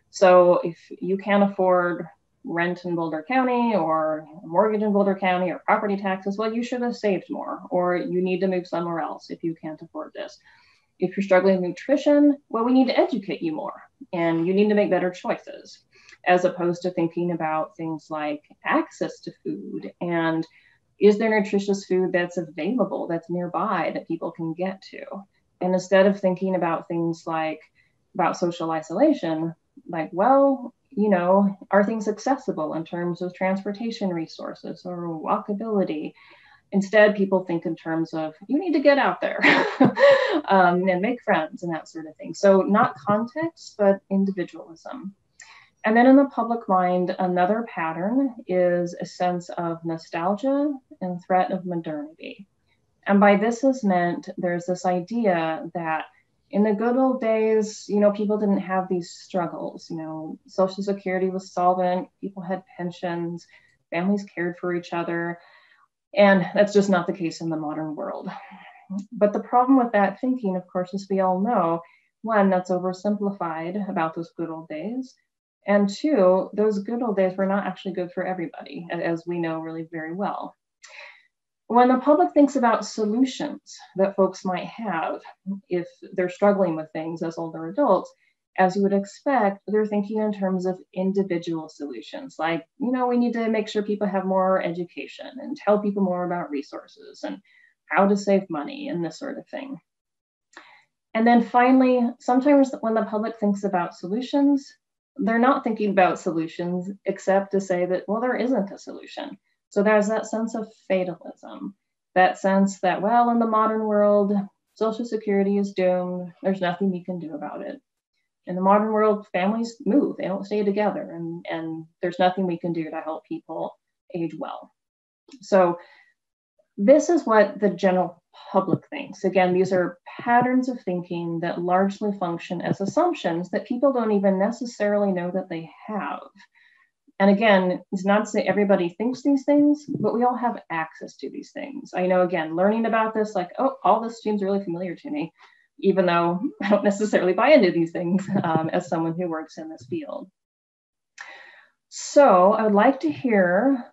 So if you can't afford rent in Boulder County or mortgage in Boulder County or property taxes, well, you should have saved more, or you need to move somewhere else if you can't afford this. If you're struggling with nutrition, well, we need to educate you more and you need to make better choices as opposed to thinking about things like access to food and is there nutritious food that's available, that's nearby, that people can get to? And instead of thinking about things like about social isolation, like, well, you know, are things accessible in terms of transportation resources or walkability? Instead, people think in terms of you need to get out there [LAUGHS] um, and make friends and that sort of thing. So, not context, but individualism. And then in the public mind, another pattern is a sense of nostalgia and threat of modernity. And by this is meant there's this idea that in the good old days, you know, people didn't have these struggles. You know, Social Security was solvent, people had pensions, families cared for each other. And that's just not the case in the modern world. But the problem with that thinking, of course, as we all know, one, that's oversimplified about those good old days. And two, those good old days were not actually good for everybody, as we know really very well. When the public thinks about solutions that folks might have if they're struggling with things as older adults, as you would expect, they're thinking in terms of individual solutions, like, you know, we need to make sure people have more education and tell people more about resources and how to save money and this sort of thing. And then finally, sometimes when the public thinks about solutions, they're not thinking about solutions except to say that, well, there isn't a solution. So there's that sense of fatalism, that sense that, well, in the modern world, Social Security is doomed. There's nothing we can do about it in the modern world, families move, they don't stay together, and, and there's nothing we can do to help people age well. So, this is what the general public thinks. Again, these are patterns of thinking that largely function as assumptions that people don't even necessarily know that they have. And again, it's not to say everybody thinks these things, but we all have access to these things. I know, again, learning about this, like, oh, all this seems really familiar to me even though [LAUGHS] I don't necessarily buy into these things [LAUGHS] um, as someone who works in this field. So I would like to hear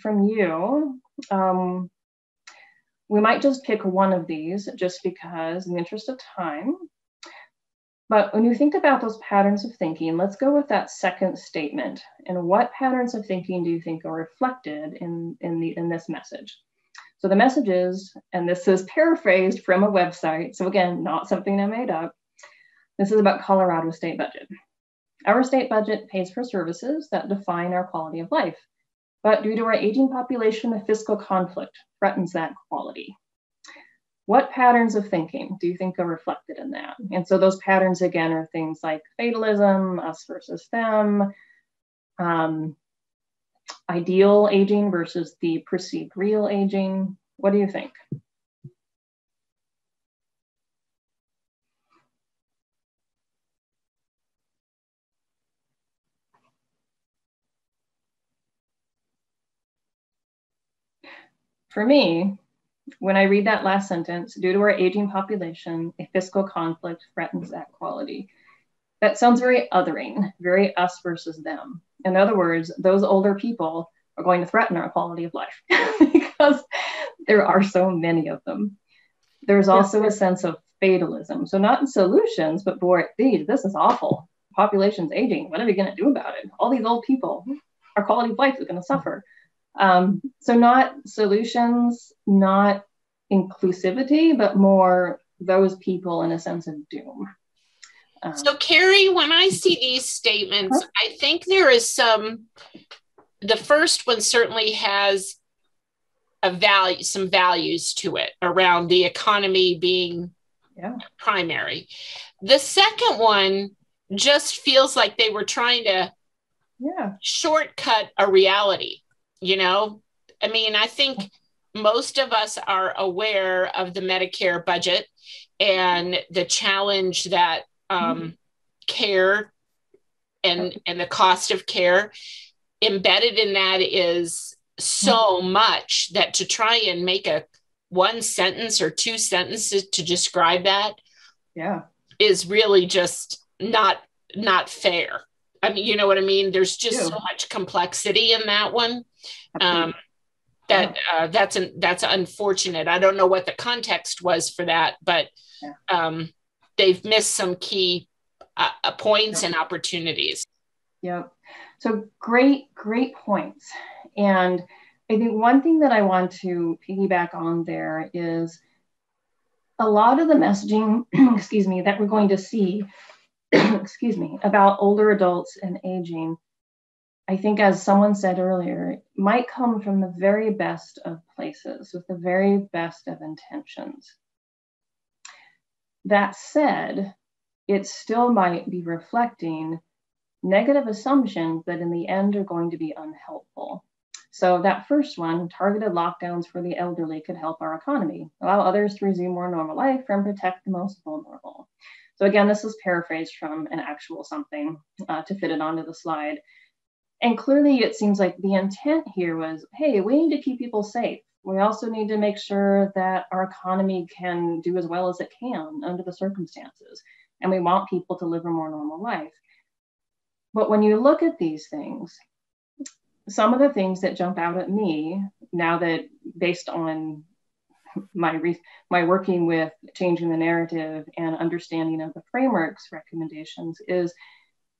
from you. Um, we might just pick one of these just because in the interest of time. But when you think about those patterns of thinking, let's go with that second statement. And what patterns of thinking do you think are reflected in, in, the, in this message? So the message is, and this is paraphrased from a website. So again, not something I made up. This is about Colorado state budget. Our state budget pays for services that define our quality of life. But due to our aging population, the fiscal conflict threatens that quality. What patterns of thinking do you think are reflected in that? And so those patterns, again, are things like fatalism, us versus them, um, ideal aging versus the perceived real aging? What do you think? For me, when I read that last sentence, due to our aging population, a fiscal conflict threatens that quality. That sounds very othering, very us versus them. In other words, those older people are going to threaten our quality of life [LAUGHS] because there are so many of them. There's also a sense of fatalism. So, not in solutions, but boy, this is awful. Population's aging. What are we going to do about it? All these old people, our quality of life is going to suffer. Um, so, not solutions, not inclusivity, but more those people in a sense of doom. Um, so, Carrie, when I see these statements. I think there is some. The first one certainly has a value, some values to it around the economy being yeah. primary. The second one just feels like they were trying to yeah. shortcut a reality. You know, I mean, I think most of us are aware of the Medicare budget and the challenge that um, mm-hmm. care and and the cost of care embedded in that is so mm-hmm. much that to try and make a one sentence or two sentences to describe that yeah is really just not not fair I mean, you know what I mean? There's just yeah. so much complexity in that one. Um, that uh, that's an, that's unfortunate. I don't know what the context was for that, but um, they've missed some key uh, uh points and opportunities. Yep. So great, great points. And I think one thing that I want to piggyback on there is a lot of the messaging, [CLEARS THROAT] excuse me, that we're going to see, [CLEARS THROAT] excuse me, about older adults and aging, I think, as someone said earlier, might come from the very best of places with the very best of intentions. That said, it still might be reflecting negative assumptions that in the end are going to be unhelpful. So that first one, targeted lockdowns for the elderly could help our economy, allow others to resume more normal life and protect the most vulnerable. So again, this is paraphrased from an actual something uh, to fit it onto the slide. And clearly it seems like the intent here was, hey, we need to keep people safe. We also need to make sure that our economy can do as well as it can under the circumstances. And we want people to live a more normal life. But when you look at these things, some of the things that jump out at me now that based on my re- my working with changing the narrative and understanding of the frameworks recommendations is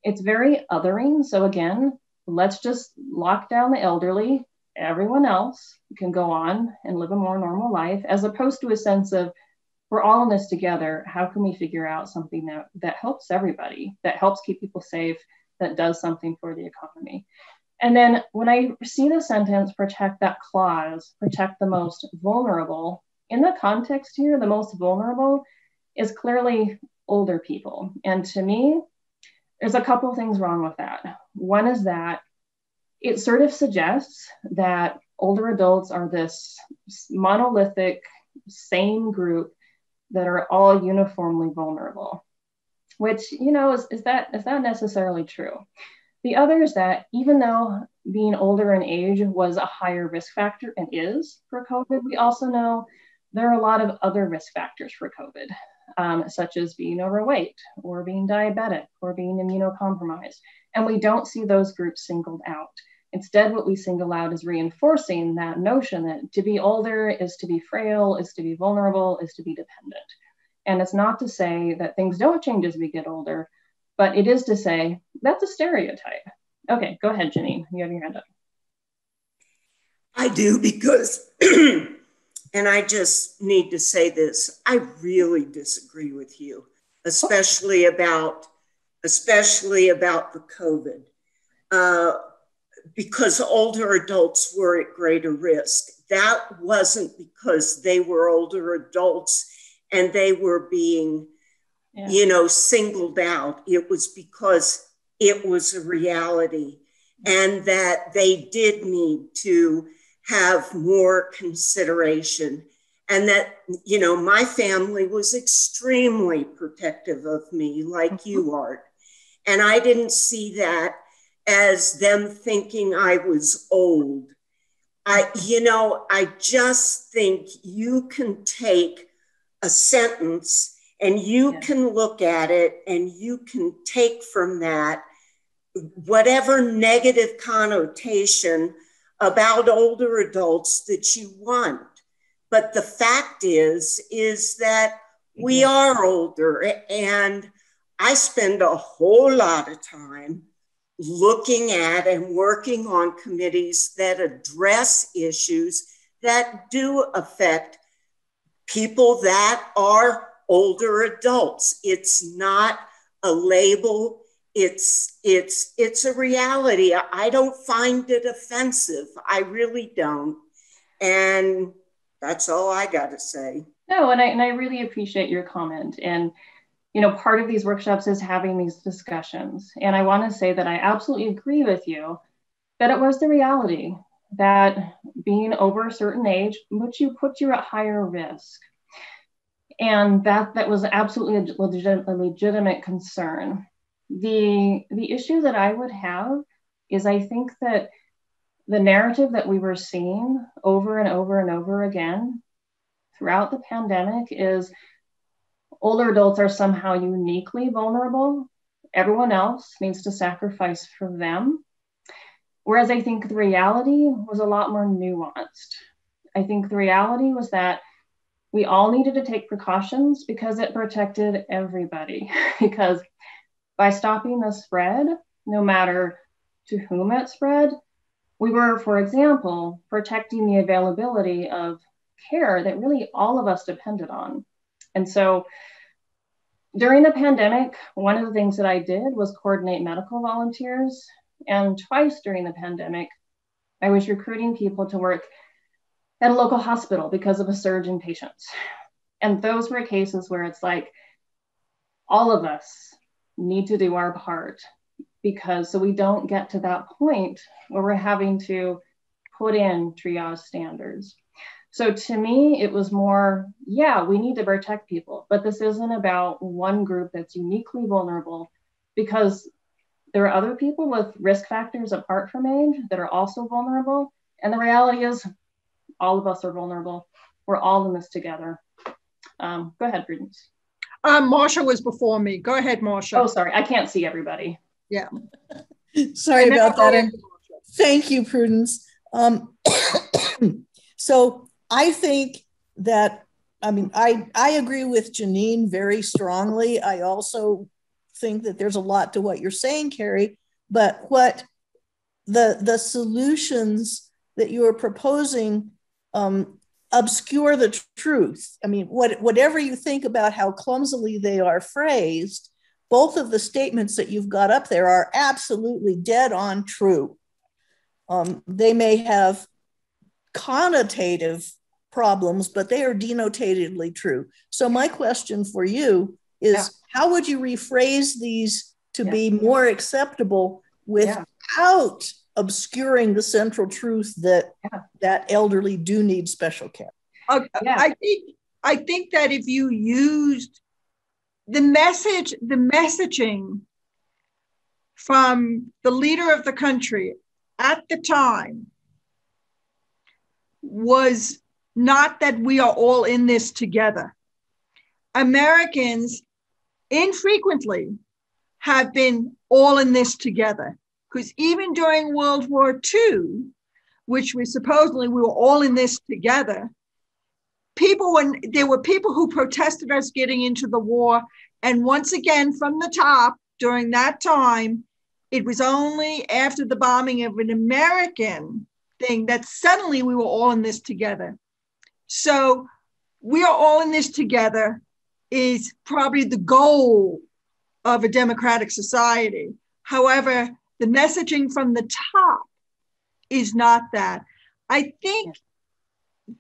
it's very othering so again let's just lock down the elderly everyone else can go on and live a more normal life as opposed to a sense of we're all in this together how can we figure out something that that helps everybody that helps keep people safe that does something for the economy and then when I see the sentence, protect that clause, protect the most vulnerable, in the context here, the most vulnerable is clearly older people. And to me, there's a couple things wrong with that. One is that it sort of suggests that older adults are this monolithic, same group that are all uniformly vulnerable, which, you know, is, is that is that necessarily true? The other is that even though being older in age was a higher risk factor and is for COVID, we also know there are a lot of other risk factors for COVID, um, such as being overweight or being diabetic or being immunocompromised. And we don't see those groups singled out. Instead, what we single out is reinforcing that notion that to be older is to be frail, is to be vulnerable, is to be dependent. And it's not to say that things don't change as we get older, but it is to say that's a stereotype. Okay, go ahead, Janine. You have your hand up. I do because, [CLEARS THROAT] and I just need to say this I really disagree with you, especially about especially about the COVID, uh, because older adults were at greater risk. That wasn't because they were older adults and they were being yeah. you know, singled out. It was because it was a reality and that they did need to have more consideration. And that, you know, my family was extremely protective of me, like mm-hmm. you are. And I didn't see that as them thinking I was old. I, you know, I just think you can take a sentence and you yeah. can look at it and you can take from that whatever negative connotation about older adults that you want. But the fact is, is that we mm-hmm. are older and I spend a whole lot of time looking at and working on committees that address issues that do affect people that are older adults. It's not a label. It's it's it's a reality. I don't find it offensive. I really don't. And that's all I got to say. No, and I and I really appreciate your comment. And you know, part of these workshops is having these discussions. And I want to say that I absolutely agree with you that it was the reality that being over a certain age puts you put you at higher risk and that that was absolutely a, legit, a legitimate concern. The the issue that I would have is I think that the narrative that we were seeing over and over and over again throughout the pandemic is older adults are somehow uniquely vulnerable everyone else needs to sacrifice for them. Whereas I think the reality was a lot more nuanced. I think the reality was that we all needed to take precautions because it protected everybody. [LAUGHS] because by stopping the spread, no matter to whom it spread, we were, for example, protecting the availability of care that really all of us depended on. And so during the pandemic, one of the things that I did was coordinate medical volunteers. And twice during the pandemic, I was recruiting people to work at a local hospital because of a surge in patients. And those were cases where it's like all of us need to do our part because so we don't get to that point where we're having to put in triage standards. So to me, it was more, yeah, we need to protect people, but this isn't about one group that's uniquely vulnerable because there are other people with risk factors apart from age that are also vulnerable. And the reality is, all of us are vulnerable. We're all in this together. Um, go ahead, Prudence. Um, Marsha was before me. Go ahead, Marsha. Oh, sorry. I can't see everybody. Yeah. [LAUGHS] sorry about that. Thank you, Prudence. Um, [COUGHS] so I think that, I mean, I, I agree with Janine very strongly. I also think that there's a lot to what you're saying, Carrie, but what the, the solutions that you are proposing um, obscure the truth. I mean, what, whatever you think about how clumsily they are phrased, both of the statements that you've got up there are absolutely dead on true. Um, they may have connotative problems, but they are denotatedly true. So, my question for you is yeah. how would you rephrase these to yeah. be more acceptable without yeah obscuring the central truth that yeah. that elderly do need special care. Okay. Yeah. I think I think that if you used the message, the messaging from the leader of the country at the time was not that we are all in this together. Americans infrequently have been all in this together. Because even during World War II, which we supposedly we were all in this together, people when there were people who protested us getting into the war. And once again, from the top during that time, it was only after the bombing of an American thing that suddenly we were all in this together. So we are all in this together is probably the goal of a democratic society. However, the messaging from the top is not that. I think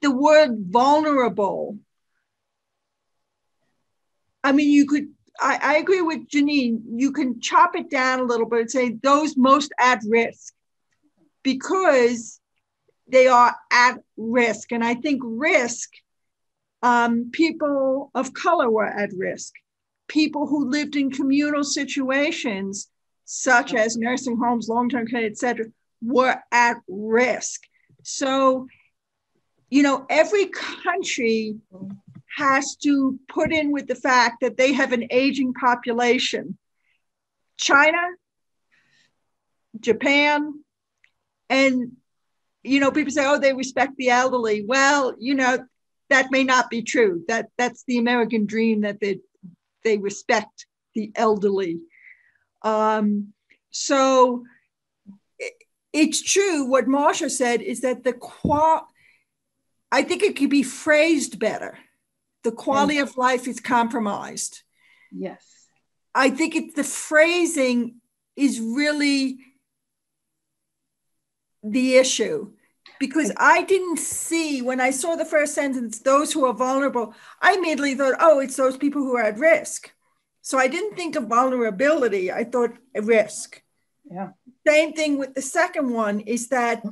the word vulnerable, I mean, you could, I, I agree with Janine, you can chop it down a little bit and say those most at risk because they are at risk. And I think risk, um, people of color were at risk. People who lived in communal situations such as nursing homes, long-term care, et cetera, were at risk. So, you know, every country has to put in with the fact that they have an aging population. China, Japan, and you know, people say, oh, they respect the elderly. Well, you know, that may not be true. That that's the American dream that they they respect the elderly. Um, so it's true. What Marsha said is that the qual, I think it could be phrased better. The quality of life is compromised. Yes. I think it's the phrasing is really the issue because I didn't see when I saw the first sentence, those who are vulnerable, I immediately thought, oh, it's those people who are at risk. So I didn't think of vulnerability. I thought a risk. Yeah. Same thing with the second one is that mm-hmm.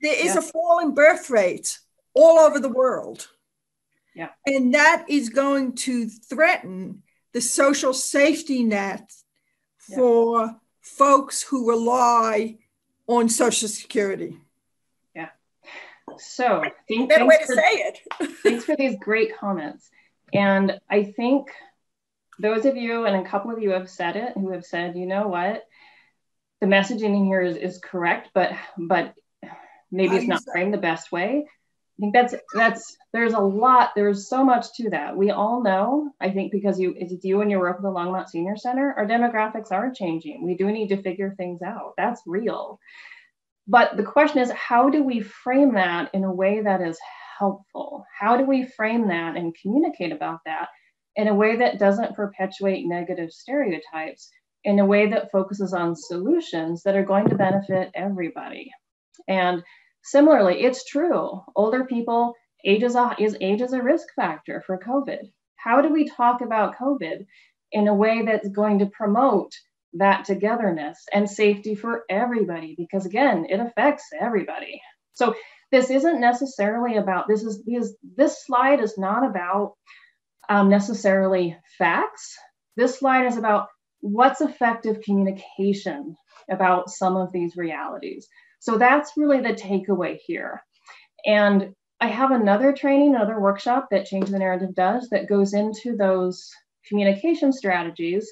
there is yeah. a fall in birth rate all over the world. Yeah. And that is going to threaten the social safety net for yeah. folks who rely on Social Security. Yeah. So, think, better way to for, say it. [LAUGHS] thanks for these great comments. And I think those of you, and a couple of you have said it, who have said, you know what, the messaging in here is, is correct, but but maybe it's not framed the best way. I think that's that's there's a lot, there's so much to that. We all know, I think because you it's you and your work with the Longmont Senior Center, our demographics are changing. We do need to figure things out. That's real. But the question is, how do we frame that in a way that is helpful? How do we frame that and communicate about that in a way that doesn't perpetuate negative stereotypes, in a way that focuses on solutions that are going to benefit everybody? And similarly, it's true, older people, age is a, is age is a risk factor for COVID. How do we talk about COVID in a way that's going to promote that togetherness and safety for everybody? Because again, it affects everybody. So this isn't necessarily about this is because this slide is not about um, necessarily facts. This slide is about what's effective communication about some of these realities. So that's really the takeaway here. And I have another training, another workshop that Change the Narrative does that goes into those communication strategies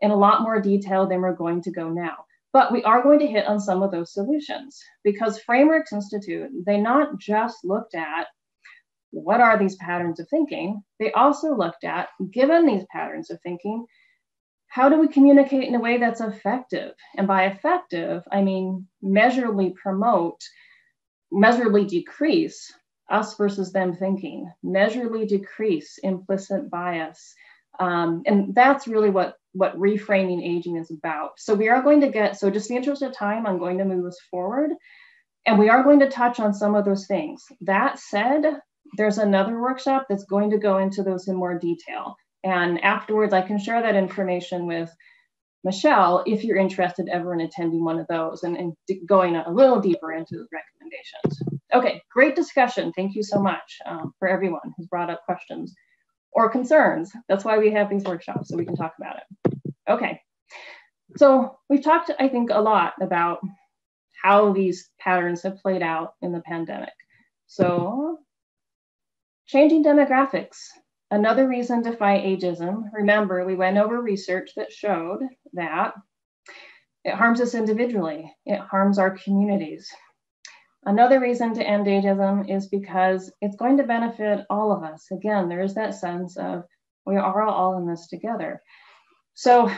in a lot more detail than we're going to go now. But we are going to hit on some of those solutions because Frameworks Institute, they not just looked at what are these patterns of thinking, they also looked at, given these patterns of thinking, how do we communicate in a way that's effective? And by effective, I mean measurably promote, measurably decrease us versus them thinking, measurably decrease implicit bias. Um, and that's really what, what reframing aging is about. So we are going to get, so just in the interest of time, I'm going to move us forward. And we are going to touch on some of those things. That said, there's another workshop that's going to go into those in more detail. And afterwards, I can share that information with Michelle if you're interested ever in attending one of those and, and going a little deeper into the recommendations. Okay, great discussion. Thank you so much um, for everyone who's brought up questions or concerns. That's why we have these workshops so we can talk about it. Okay, so we've talked, I think, a lot about how these patterns have played out in the pandemic. So changing demographics. Another reason to fight ageism, remember, we went over research that showed that it harms us individually, it harms our communities. Another reason to end ageism is because it's going to benefit all of us. Again, there is that sense of we are all in this together. So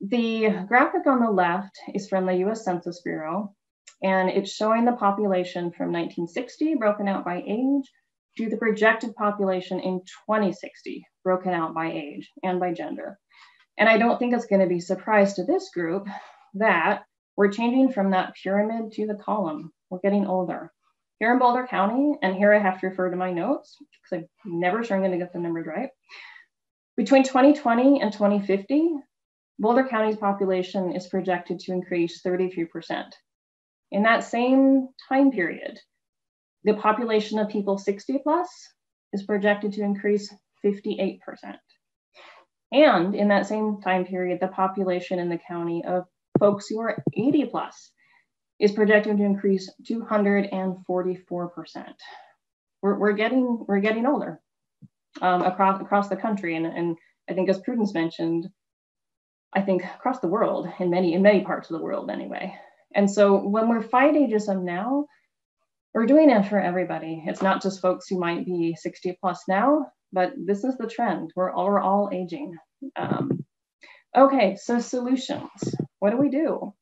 the graphic on the left is from the US Census Bureau, and it's showing the population from 1960 broken out by age to the projected population in 2060, broken out by age and by gender. And I don't think it's going to be surprise to this group that we're changing from that pyramid to the column. We're getting older. Here in Boulder County, and here I have to refer to my notes because I'm never sure I'm going to get the numbers right. Between 2020 and 2050, Boulder County's population is projected to increase 33%. In that same time period, the population of people 60 plus is projected to increase 58%. And in that same time period, the population in the county of folks who are 80 plus is projected to increase 244%. We're, we're getting we're getting older um, across across the country, and, and I think as Prudence mentioned, I think across the world, in many in many parts of the world anyway. And so when we're fighting ageism now, we're doing it for everybody. It's not just folks who might be 60 plus now, but this is the trend. We're all, we're all aging. Um, okay, so solutions. What do we do?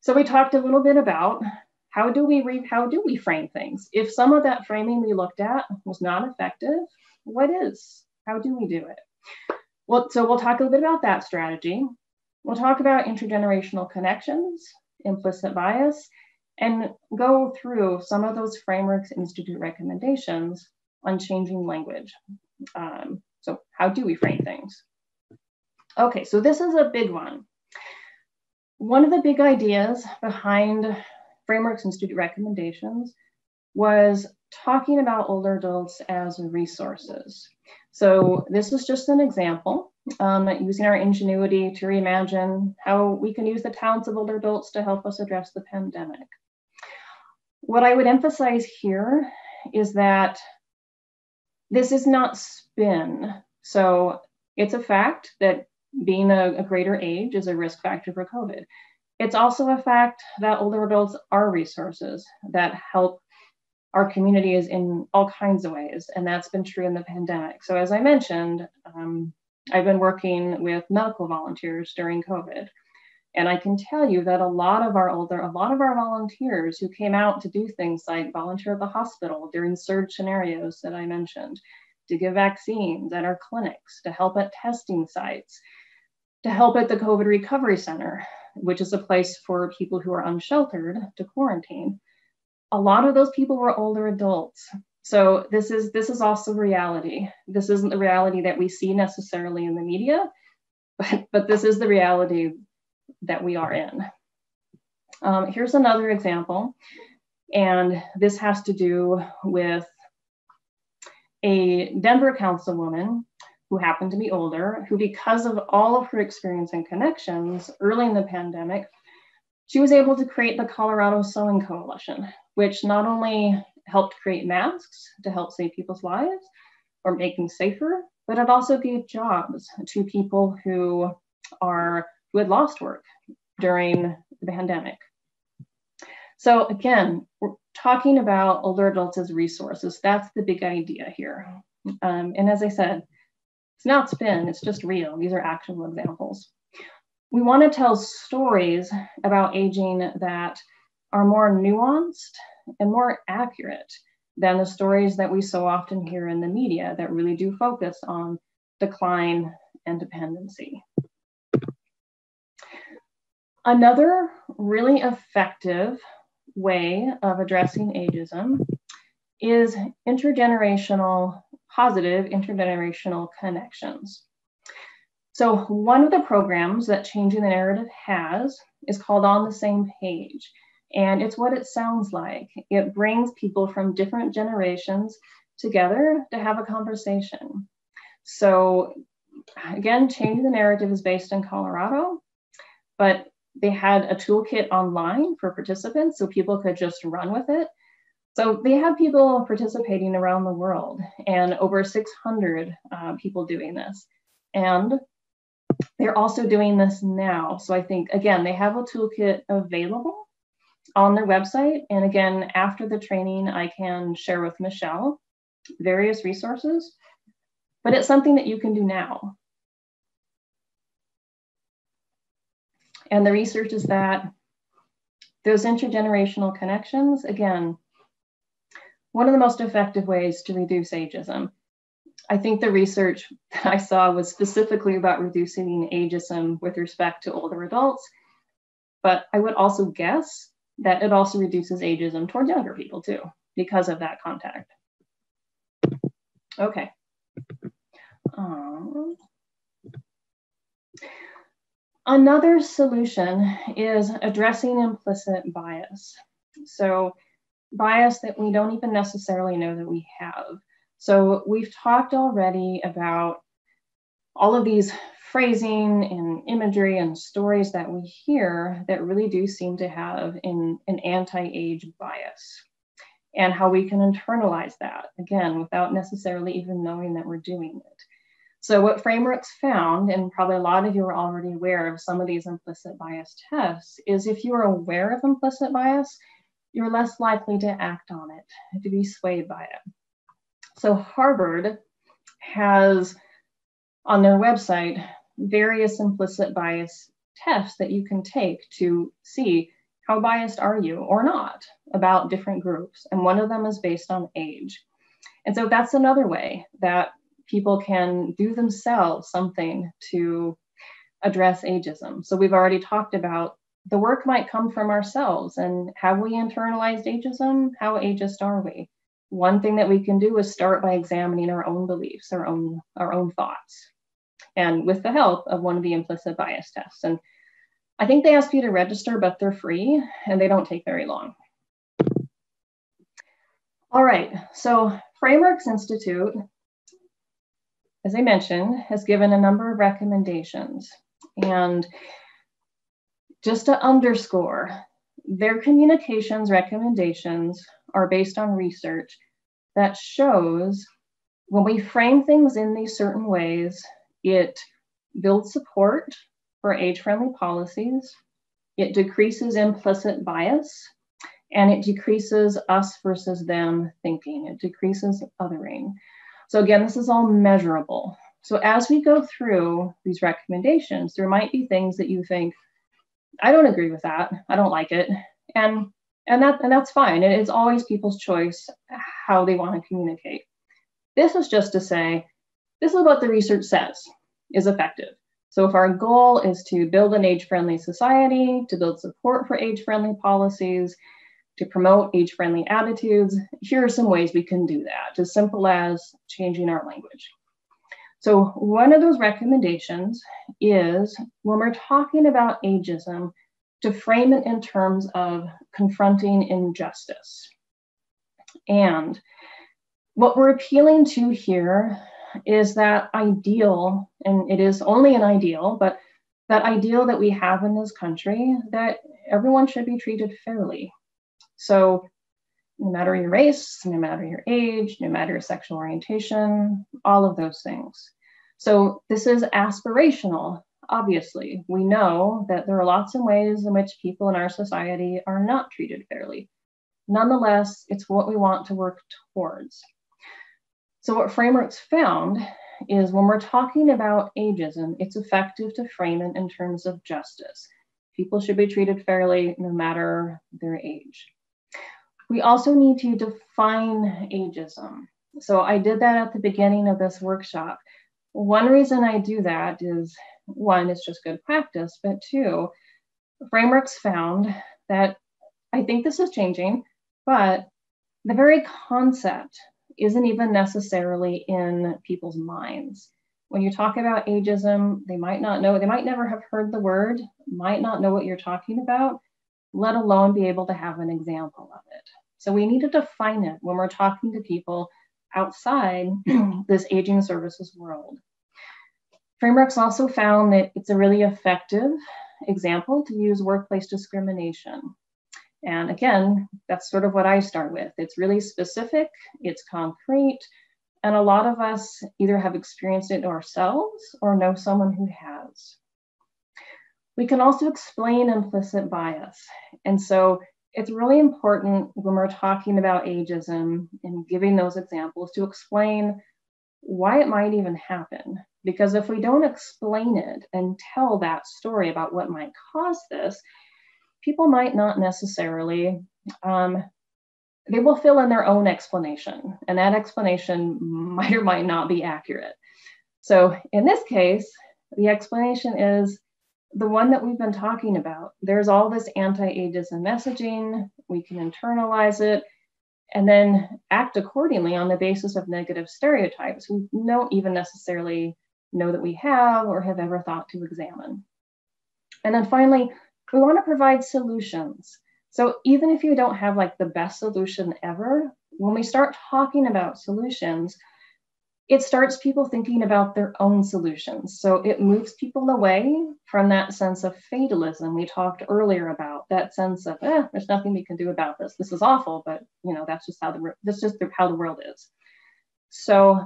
So we talked a little bit about how do we re- how do we frame things? If some of that framing we looked at was not effective, what is? How do we do it? Well, so we'll talk a little bit about that strategy. We'll talk about intergenerational connections, implicit bias, and go through some of those frameworks institute recommendations on changing language. Um, so how do we frame things? Okay, so this is a big one. One of the big ideas behind Frameworks and Institute recommendations was talking about older adults as resources. So this is just an example, um, using our ingenuity to reimagine how we can use the talents of older adults to help us address the pandemic. What I would emphasize here is that this is not spin. So It's a fact that being a, a greater age is a risk factor for COVID. It's also a fact that older adults are resources that help our communities in all kinds of ways, and that's been true in the pandemic. So, as I mentioned, um, I've been working with medical volunteers during COVID. And I can tell you that a lot of our older, a lot of our volunteers who came out to do things like volunteer at the hospital during surge scenarios that I mentioned, to give vaccines at our clinics, to help at testing sites, to help at the COVID Recovery Center, which is a place for people who are unsheltered to quarantine. A lot of those people were older adults. So this is this is also reality. This isn't the reality that we see necessarily in the media, [LAUGHS] but, but this is the reality that we are in. Um, here's another example, and this has to do with a Denver councilwoman who happened to be older, who, because of all of her experience and connections early in the pandemic, she was able to create the Colorado Sewing Coalition, which not only helped create masks to help save people's lives or make them safer, but it also gave jobs to people who are who had lost work during the pandemic. So again, we're talking about older adults as resources. That's the big idea here. Um, and as I said, it's not spin, it's just real. These are actual examples. We want to tell stories about aging that are more nuanced and more accurate than the stories that we so often hear in the media that really do focus on decline and dependency. Another really effective way of addressing ageism is intergenerational, positive intergenerational connections. So, one of the programs that Changing the Narrative has is called On the Same Page. And it's what it sounds like. It brings people from different generations together to have a conversation. So, again, Changing the Narrative is based in Colorado, but they had a toolkit online for participants so people could just run with it. So they have people participating around the world and over 600 uh, people doing this. And they're also doing this now. So I think, again, they have a toolkit available on their website. And again, after the training, I can share with Michelle various resources, but it's something that you can do now. And the research is that those intergenerational connections, again, one of the most effective ways to reduce ageism. I think the research that I saw was specifically about reducing ageism with respect to older adults, but I would also guess that it also reduces ageism towards younger people too, because of that contact. Okay. Um, Another solution is addressing implicit bias. So, bias that we don't even necessarily know that we have. So, we've talked already about all of these phrasing and imagery and stories that we hear that really do seem to have in, an anti age bias and how we can internalize that again without necessarily even knowing that we're doing it. So what frameworks found, and probably a lot of you are already aware of some of these implicit bias tests, is if you are aware of implicit bias, you're less likely to act on it, to be swayed by it. So Harvard has on their website various implicit bias tests that you can take to see how biased are you or not about different groups. And one of them is based on age. And so that's another way that people can do themselves something to address ageism. So we've already talked about the work might come from ourselves and have we internalized ageism? How ageist are we? One thing that we can do is start by examining our own beliefs, our own, our own thoughts, and with the help of one of the implicit bias tests. And I think they ask you to register, but they're free and they don't take very long. All right, so Frameworks Institute as I mentioned, has given a number of recommendations. And just to underscore, their communications recommendations are based on research that shows when we frame things in these certain ways, It builds support for age friendly policies, it decreases implicit bias, and it decreases us versus them thinking. It decreases othering. So, again, this is all measurable. So, as we go through these recommendations, there might be things that you think, I don't agree with that. I don't like it. And and that and that's fine. It is always people's choice how they want to communicate. This is just to say, this is what the research says is effective. So if our goal is to build an age-friendly society, to build support for age-friendly policies, to promote age-friendly attitudes, here are some ways we can do that, as simple as changing our language. So one of those recommendations is when we're talking about ageism, to frame it in terms of confronting injustice. And what we're appealing to here is that ideal, and it is only an ideal, but that ideal that we have in this country that everyone should be treated fairly. So, no matter your race, no matter your age, no matter your sexual orientation, all of those things. So, this is aspirational, obviously. We know that there are lots of ways in which people in our society are not treated fairly. Nonetheless, it's what we want to work towards. So, what Frameworks found is when we're talking about ageism, it's effective to frame it in terms of justice. People should be treated fairly no matter their age. We also need to define ageism. So, I did that at the beginning of this workshop. One reason I do that is one, it's just good practice, but two, frameworks found that I think this is changing, but the very concept isn't even necessarily in people's minds. When you talk about ageism, they might not know, they might never have heard the word, might not know what you're talking about, let alone be able to have an example of it. So we need to define it when we're talking to people outside [CLEARS THROAT] this aging services world. Frameworks also found that it's a really effective example to use workplace discrimination. And again, that's sort of what I start with. It's really specific, it's concrete, and a lot of us either have experienced it ourselves or know someone who has. We can also explain implicit bias. And so it's really important when we're talking about ageism and giving those examples to explain why it might even happen. Because if we don't explain it and tell that story about what might cause this, people might not necessarily, um, they will fill in their own explanation, and that explanation [LAUGHS] might or might not be accurate. So in this case, the explanation is the one that we've been talking about. There's all this anti ageism messaging, we can internalize it and then act accordingly on the basis of negative stereotypes we don't even necessarily know that we have or have ever thought to examine. And then finally, we want to provide solutions. So even if you don't have like the best solution ever, when we start talking about solutions, it starts people thinking about their own solutions. So it moves people away from that sense of fatalism we talked earlier about, that sense of, eh, there's nothing we can do about this. This is awful, but you know, that's just how the that's just how the world is. So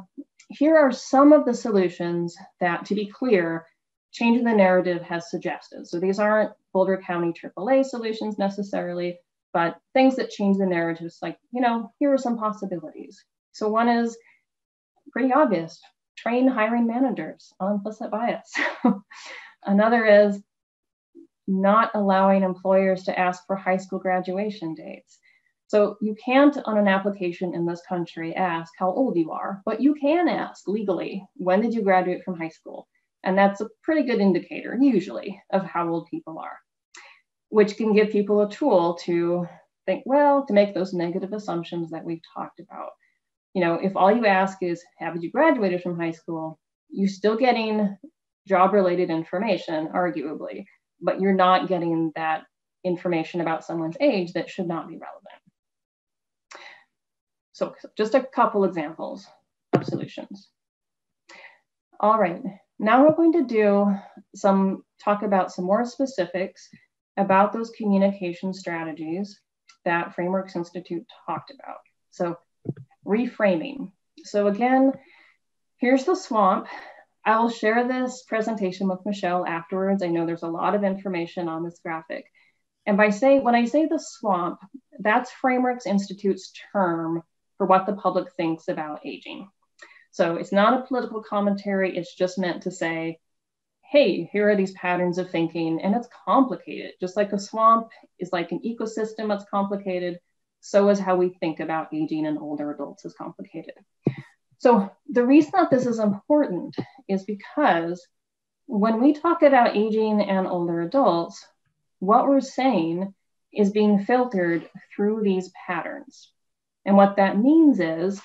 here are some of the solutions that, to be clear, changing the narrative has suggested. So these aren't Boulder County AAA solutions necessarily, but things that change the narratives like, you know, here are some possibilities. So one is pretty obvious. Train hiring managers on implicit bias. [LAUGHS] Another is not allowing employers to ask for high school graduation dates. So you can't on an application in this country ask how old you are, but you can ask legally, when did you graduate from high school? And that's a pretty good indicator, usually, of how old people are, which can give people a tool to think, well, to make those negative assumptions that we've talked about you know, if all you ask is, have you graduated from high school? You're still getting job related information, arguably, but you're not getting that information about someone's age that should not be relevant. So just a couple examples of solutions. All right, now we're going to do some, talk about some more specifics about those communication strategies that Frameworks Institute talked about. So reframing. So again, here's the swamp. I will share this presentation with Michelle afterwards. I know there's a lot of information on this graphic. And by say, when I say the swamp, that's Frameworks Institute's term for what the public thinks about aging. So it's not a political commentary. It's just meant to say, hey, here are these patterns of thinking, and it's complicated. Just like a swamp is like an ecosystem that's complicated, so is how we think about aging in older adults is complicated. So the reason that this is important is because when we talk about aging and older adults, what we're saying is being filtered through these patterns. And what that means is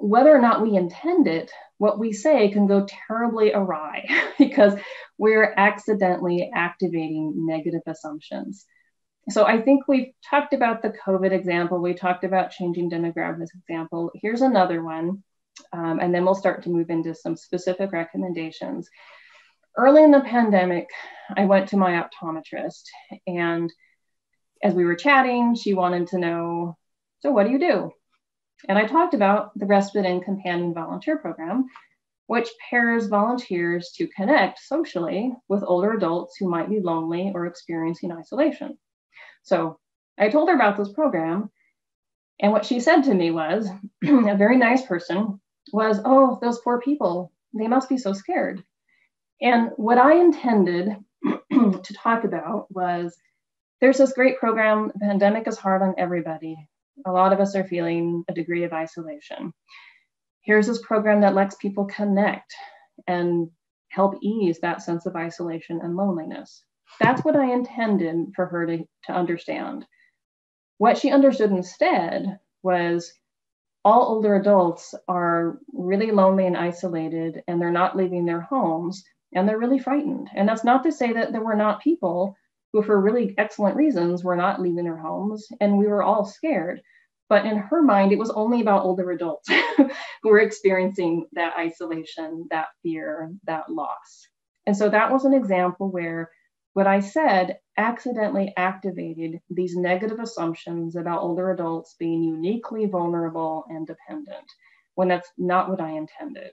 whether or not we intend it, what we say can go terribly awry [LAUGHS] because we're accidentally activating negative assumptions. So I think we've talked about the COVID example. We talked about changing demographics example. Here's another one. Um, and then we'll start to move into some specific recommendations. Early in the pandemic, I went to my optometrist and as we were chatting, she wanted to know, so what do you do? And I talked about the Respite and Companion Volunteer Program, which pairs volunteers to connect socially with older adults who might be lonely or experiencing isolation. So I told her about this program. And what she said to me was, [CLEARS THROAT] a very nice person, was, Oh, those poor people, they must be so scared. And what I intended [CLEARS THROAT] to talk about was there's this great program. The pandemic is hard on everybody a lot of us are feeling a degree of isolation. Here's this program that lets people connect and help ease that sense of isolation and loneliness. That's what I intended for her to, to understand. What she understood instead was all older adults are really lonely and isolated, and they're not leaving their homes, and they're really frightened. And that's not to say that there were not people who, for really excellent reasons, were not leaving their homes, and we were all scared. But in her mind, it was only about older adults [LAUGHS] who were experiencing that isolation, that fear, that loss. And so that was an example where what I said accidentally activated these negative assumptions about older adults being uniquely vulnerable and dependent when that's not what I intended.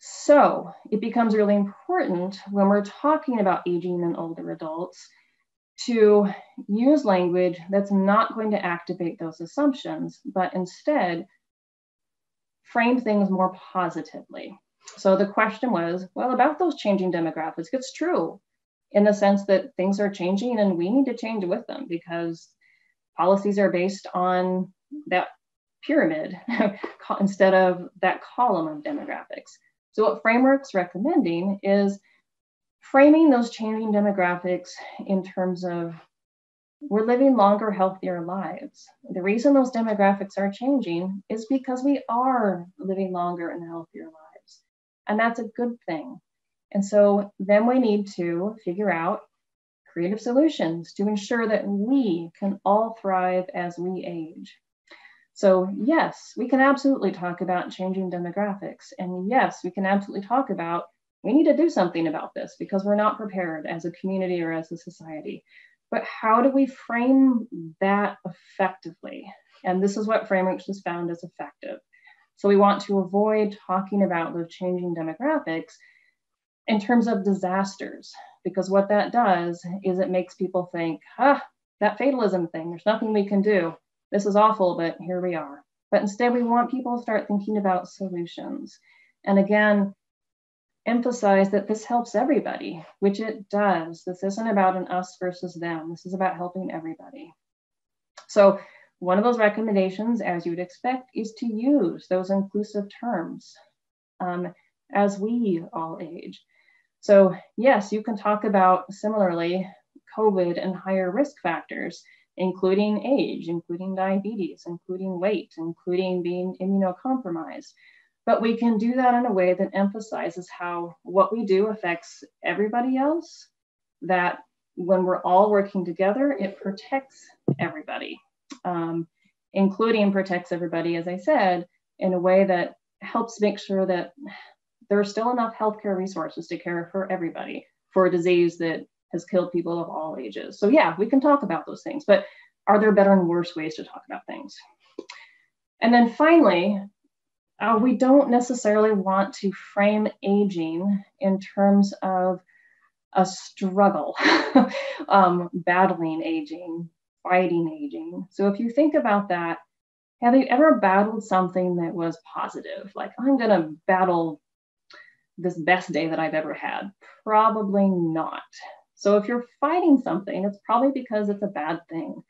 So it becomes really important when we're talking about aging in older adults to use language that's not going to activate those assumptions, but instead frame things more positively. So the question was, well, about those changing demographics, it's true in the sense that things are changing and we need to change with them because policies are based on that pyramid [LAUGHS] instead of that column of demographics. So what Framework's recommending is framing those changing demographics in terms of we're living longer, healthier lives. The reason those demographics are changing is because we are living longer and healthier lives. And that's a good thing. And so then we need to figure out creative solutions to ensure that we can all thrive as we age. So, yes, we can absolutely talk about changing demographics. And yes, we can absolutely talk about we need to do something about this because we're not prepared as a community or as a society. But how do we frame that effectively? And this is what Frameworks has found as effective. So we want to avoid talking about the changing demographics in terms of disasters, because what that does is it makes people think, ah, that fatalism thing, there's nothing we can do. This is awful, but here we are. But instead, we want people to start thinking about solutions. And again, emphasize that this helps everybody, which it does. This isn't about an us versus them. This is about helping everybody. So one of those recommendations, as you would expect, is to use those inclusive terms um, as we all age. So yes, you can talk about similarly COVID and higher risk factors, including age, including diabetes, including weight, including being immunocompromised. But we can do that in a way that emphasizes how what we do affects everybody else, that when we're all working together, it protects everybody, um, including protects everybody, as I said, in a way that helps make sure that there are still enough healthcare resources to care for everybody for a disease that has killed people of all ages. So, yeah, we can talk about those things, but are there better and worse ways to talk about things? And then finally, uh, we don't necessarily want to frame aging in terms of a struggle, [LAUGHS] um, battling aging, fighting aging. So if you think about that, have you ever battled something that was positive? Like, I'm going to battle this best day that I've ever had? Probably not. So if you're fighting something, it's probably because it's a bad thing.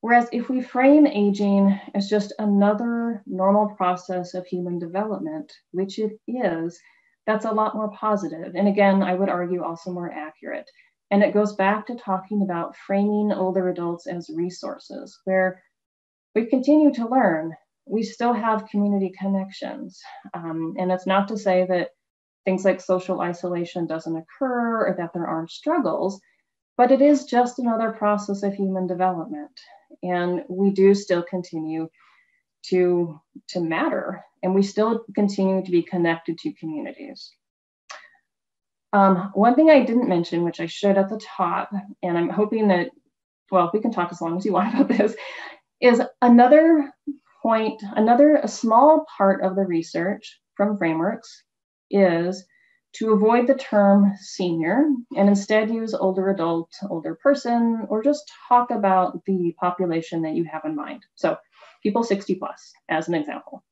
Whereas if we frame aging as just another normal process of human development, which it is, that's a lot more positive. And again, I would argue also more accurate. And it goes back to talking about framing older adults as resources, where we continue to learn. We still have community connections. Um, and it's not to say that things like social isolation doesn't occur or that there aren't struggles, but it is just another process of human development. And we do still continue to, to matter, and we still continue to be connected to communities. Um, one thing I didn't mention, which I should at the top, and I'm hoping that, well, we can talk as long as you [LAUGHS] want about this, is another point, another a small part of the research from frameworks is to avoid the term senior and instead use older adult, older person, or just talk about the population that you have in mind. So people 60 plus as an example.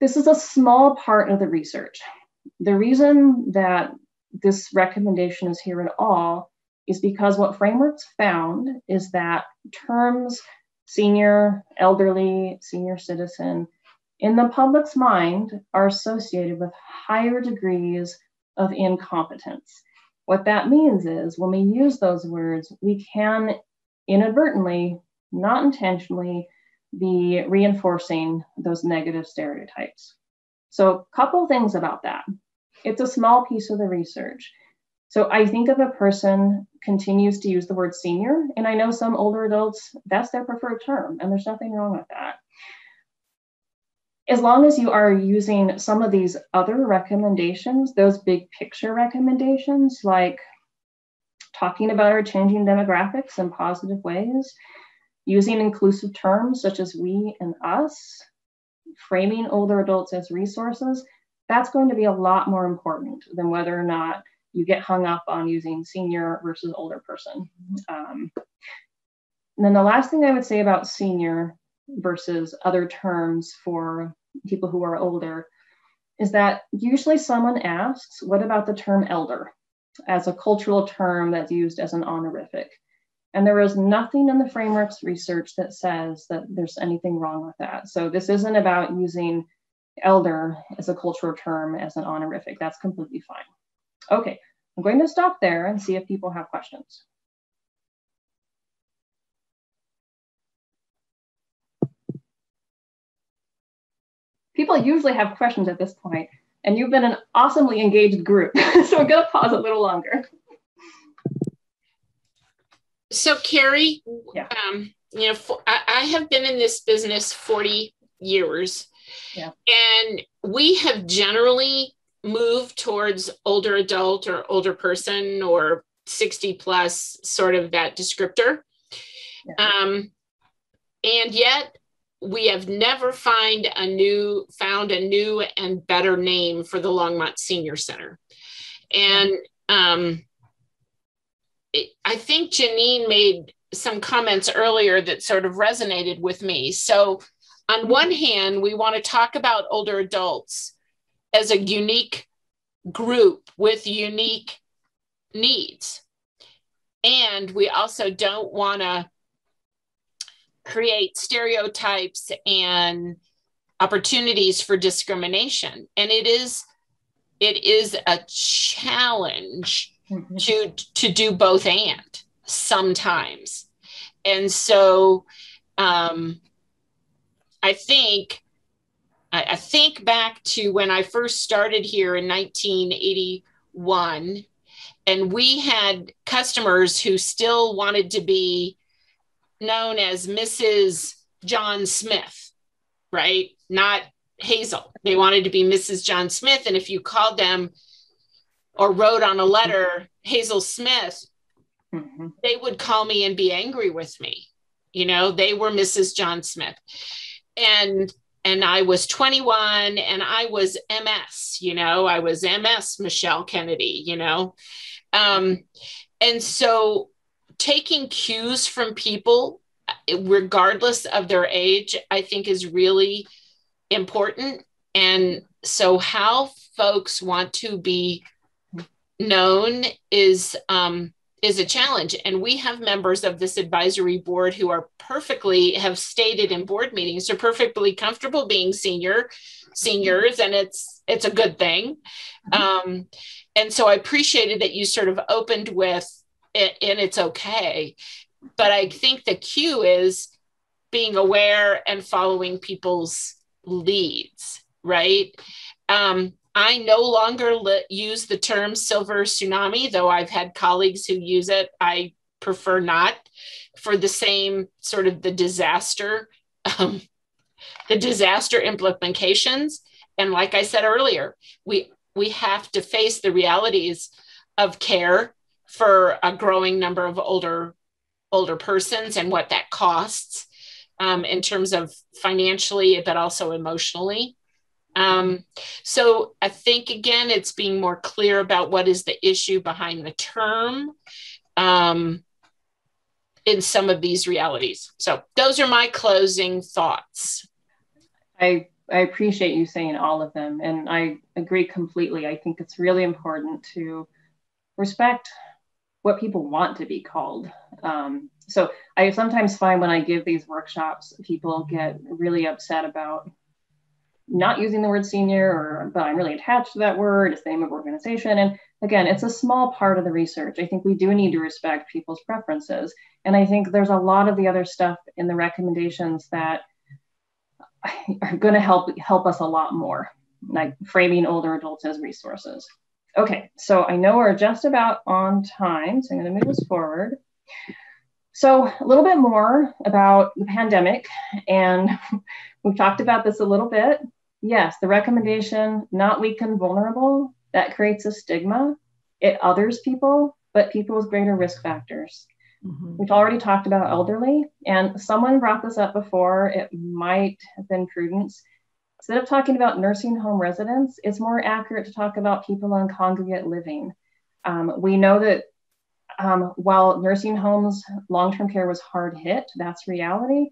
This is a small part of the research. The reason that this recommendation is here at all is because what frameworks found is that terms senior, elderly, senior citizen, in the public's mind are associated with higher degrees of incompetence. What that means is when we use those words, we can inadvertently, not intentionally, be reinforcing those negative stereotypes. So, a couple things about that. It's a small piece of the research. So, I think if a person continues to use the word senior, and I know some older adults, that's their preferred term, and there's nothing wrong with that as long as you are using some of these other recommendations, those big picture recommendations, like talking about our changing demographics in positive ways, using inclusive terms such as we and us, framing older adults as resources, that's going to be a lot more important than whether or not you get hung up on using senior versus older person. Um, and then the last thing I would say about senior versus other terms for people who are older is that usually someone asks, What about the term elder as a cultural term that's used as an honorific? And there is nothing in the framework's research that says that there's anything wrong with that. So this isn't about using elder as a cultural term as an honorific. That's completely fine. Okay, I'm going to stop there and see if people have questions. people usually have questions at this point, and you've been an awesomely engaged group. [LAUGHS] so I'm going to pause a little longer. So, Carrie, yeah. um, you know, for, I, I have been in this business 40 years. Yeah. And we have generally moved towards older adult or older person or 60 plus, sort of that descriptor. Yeah. Um, and yet we have never find a new found a new and better name for the Longmont Senior Center. And um, it, I think Janine made some comments earlier that sort of resonated with me. So, on one hand, we want to talk about older adults as a unique group with unique needs. And we also don't want to create stereotypes and opportunities for discrimination and it is it is a challenge mm-hmm. to to do both and sometimes and so um i think I, I think back to when i first started here in 1981 and we had customers who still wanted to be known as Mrs. John Smith, right? Not Hazel. They wanted to be Mrs. John Smith. And if you called them or wrote on a letter Hazel Smith, mm-hmm. they would call me and be angry with me. You know, they were Mrs. John Smith. And and I was 21 and I was MS, you know, I was MS Michelle Kennedy, you know. Um, and so taking cues from people, regardless of their age, I think is really important. And so, how folks want to be known is um, is a challenge. And we have members of this advisory board who are perfectly have stated in board meetings are perfectly comfortable being senior seniors, and it's it's a good thing. Mm-hmm. Um, and so I appreciated that you sort of opened with it, and it's okay. But I think the cue is being aware and following people's leads, right? Um, I no longer li- use the term silver tsunami, though I've had colleagues who use it. I prefer not for the same sort of the disaster, um, the disaster implications. And like I said earlier, we we have to face the realities of care for a growing number of older older persons and what that costs um, in terms of financially, but also emotionally. Um, so I think again, it's being more clear about what is the issue behind the term um, in some of these realities. So those are my closing thoughts. I I appreciate you saying all of them, and I agree completely. I think it's really important to respect what people want to be called. Um, so I sometimes find when I give these workshops, people get really upset about not using the word senior or but i'm really attached to that word it's the name of organization. And again it's a small part of the research. I think we do need to respect people's preferences. And i think there's a lot of the other stuff in the recommendations that [LAUGHS] are going to help help us a lot more like framing older adults as resources. Okay so i know we're just about on time so i'm going to move us forward so a little bit more about the pandemic and [LAUGHS] we've talked about this a little bit yes, the recommendation, not weak and vulnerable, that creates a stigma. It others people, but people with greater risk factors. Mm-hmm. We've already talked about elderly, and someone brought this up before. It might have been Prudence. Instead of talking about nursing home residents, it's more accurate to talk about people on congregate living. Um, we know that um, while nursing homes, long term care was hard hit, that's reality.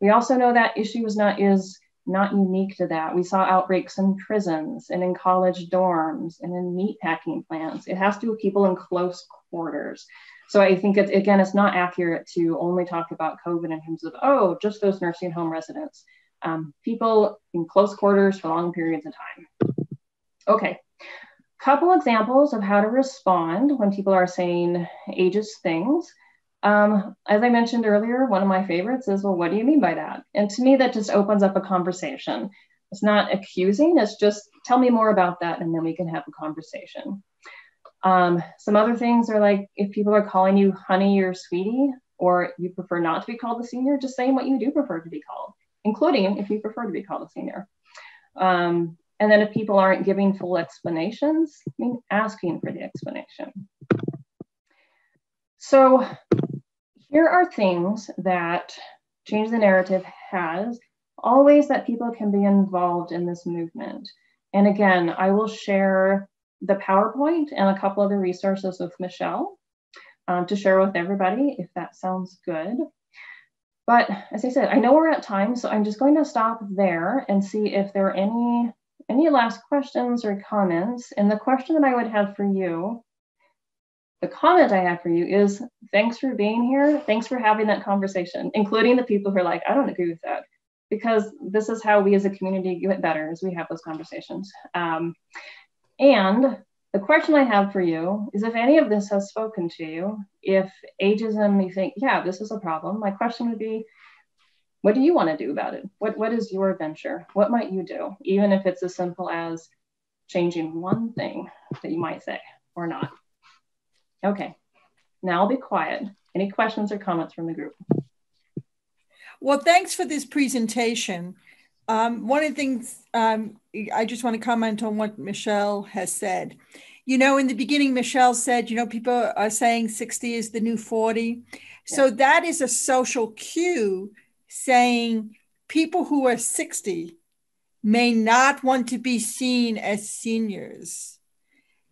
We also know that issue is not is not unique to that. We saw outbreaks in prisons and in college dorms and in meatpacking plants. It has to do with people in close quarters. So I think it's again, it's not accurate to only talk about COVID in terms of oh, just those nursing home residents. Um, people in close quarters for long periods of time. Okay, couple examples of how to respond when people are saying ageist things. Um, as I mentioned earlier, one of my favorites is, well, what do you mean by that? And to me, that just opens up a conversation. It's not accusing, it's just tell me more about that, and then we can have a conversation. Um, some other things are like if people are calling you honey or sweetie, or you prefer not to be called a senior, just saying what you do prefer to be called, including if you prefer to be called a senior. Um, and then if people aren't giving full explanations, I mean, asking for the explanation. So here are things that Change the Narrative has, all ways that people can be involved in this movement. And again, I will share the PowerPoint and a couple other resources with Michelle um, to share with everybody if that sounds good. But as I said, I know we're at time, so I'm just going to stop there and see if there are any any last questions or comments. And the question that I would have for you the comment I have for you is thanks for being here. Thanks for having that conversation, including the people who are like, I don't agree with that. Because this is how we as a community get better as we have those conversations. Um, and the question I have for you is if any of this has spoken to you, if ageism, you think, yeah, this is a problem, my question would be, what do you want to do about it? What, what is your venture? What might you do? Even if it's as simple as changing one thing that you might say or not. Okay, now I'll be quiet. Any questions or comments from the group? Well, thanks for this presentation. Um, one of the things um, I just want to comment on what Michelle has said. You know, in the beginning, Michelle said, you know, people are saying 60 is the new 40. Yeah. So that is a social cue saying people who are 60 may not want to be seen as seniors.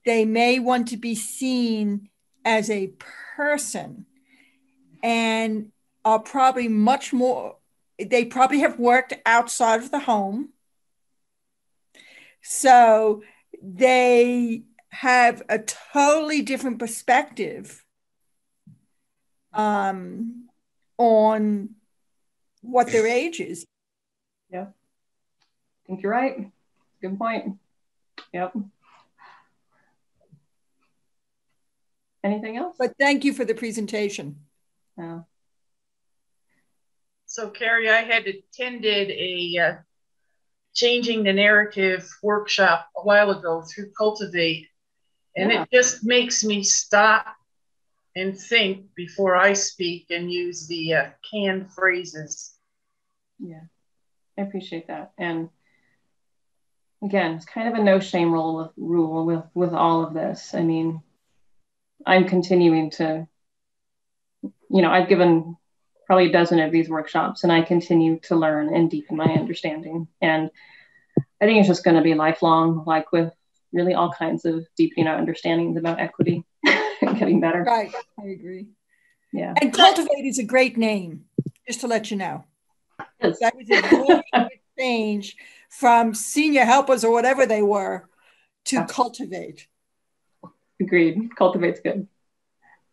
They may want to be seen as a person and are probably much more, they probably have worked outside of the home. So they have a totally different perspective um, on what their age is. Yeah. I think you're right. Good point. Yep. Anything else? But thank you for the presentation. Yeah. So Carrie, I had attended a uh, changing the narrative workshop a while ago through Cultivate, and yeah. it just makes me stop and think before I speak and use the uh, canned phrases. Yeah, I appreciate that. And again, it's kind of a no shame rule with rule with with all of this. I mean, I'm continuing to, you know, I've given probably a dozen of these workshops and I continue to learn and deepen my understanding. And I think it's just going to be lifelong, like with really all kinds of deepening our understandings about equity [LAUGHS] and getting better. Right. I agree. Yeah. And Cultivate is a great name, just to let you know. Yes. That was a really [LAUGHS] change from senior helpers or whatever they were to yeah. Cultivate. Agreed. Cultivate's good.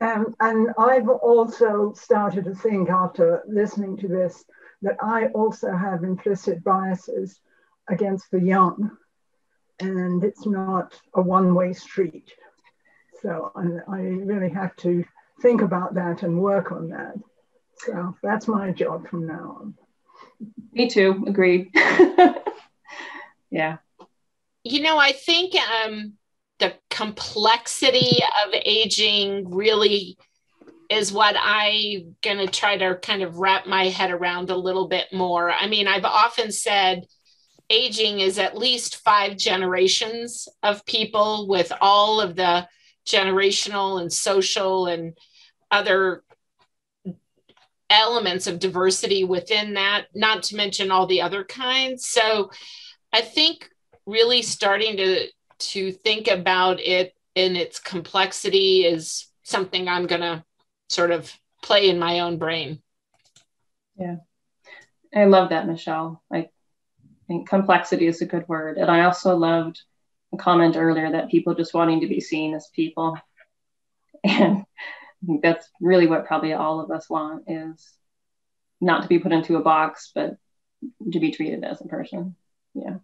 Um, and I've also started to think after listening to this that I also have implicit biases against the young, and it's not a one way street. So I, I really have to think about that and work on that. So that's my job from now on. Me too, agreed. [LAUGHS] yeah. You know, I think um, the complexity of aging really is what I'm going to try to kind of wrap my head around a little bit more. I mean, I've often said aging is at least five generations of people with all of the generational and social and other elements of diversity within that, not to mention all the other kinds. So I think really starting to to think about it in its complexity is something I'm going to sort of play in my own brain. Yeah. I love that, Michelle. I think complexity is a good word. And I also loved a comment earlier that people just wanting to be seen as people. [LAUGHS] And I think that's really what probably all of us want is not to be put into a box, but to be treated as a person. Yeah.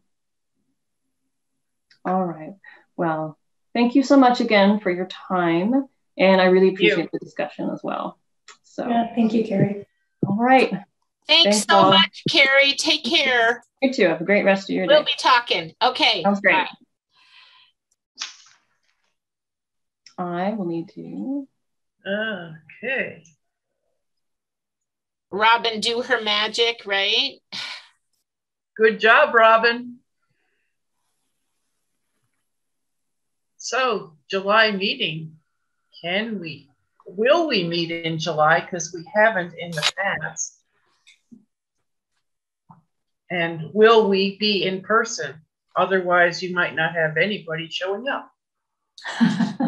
All right. Well, thank you so much again for your time. And I really appreciate the discussion as well. So yeah, thank you, Carrie. All right. Thanks, Thanks so all. much, Carrie. Take care. You too. Have a great rest of your we'll day. We'll be talking. Okay. Sounds great. Bye. I will need to. Okay. Robin do her magic, right? Good job, Robin. So, July meeting, can we, will we meet in July? Because we haven't in the past. And will we be in person? Otherwise, you might not have anybody showing up. [LAUGHS]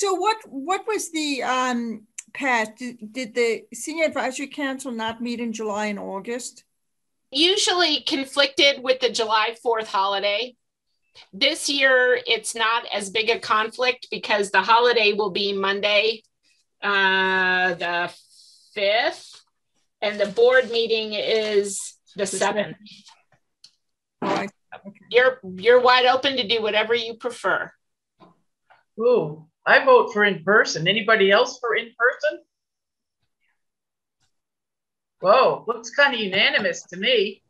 so, what what was the um, Pat? Did, did the Senior Advisory Council not meet in July and August? Usually conflicted with the July 4th holiday. This year, it's not as big a conflict because the holiday will be Monday, uh, the 5th, and the board meeting is the 7th. You're, you're wide open to do whatever you prefer. Ooh, I vote for in person. Anybody else for in person? Whoa, looks kind of unanimous to me.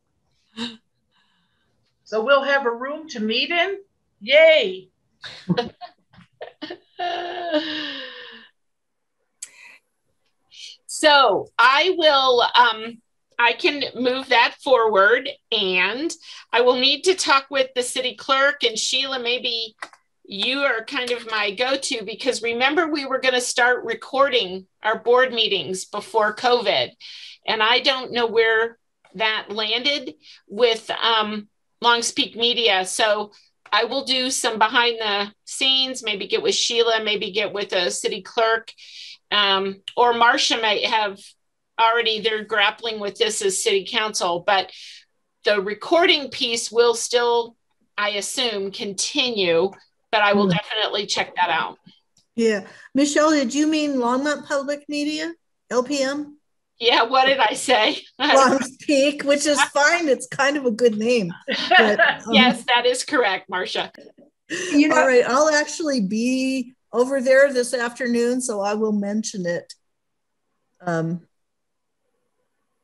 So we'll have a room to meet in? Yay! so I will, um, I can move that forward and I will need to talk with the city clerk and Sheila, maybe you are kind of my go-to because remember we were going to start recording our board meetings before COVID. And I don't know where that landed with um, Longs Peak Media. So I will do some behind the scenes, maybe get with Sheila, maybe get with a city clerk, um, or Marcia might have already, they're grappling with this as city council, but the recording piece will still, I assume, continue, but I will mm. definitely check that out. Yeah. Michelle, did you mean Longmont Public Media, LPM? Yeah, what did I say? [LAUGHS] Long Peak, which is fine. It's kind of a good name. But, um, yes, that is correct, Marcia. You know, all right, I'll actually be over there this afternoon, so I will mention it. Um,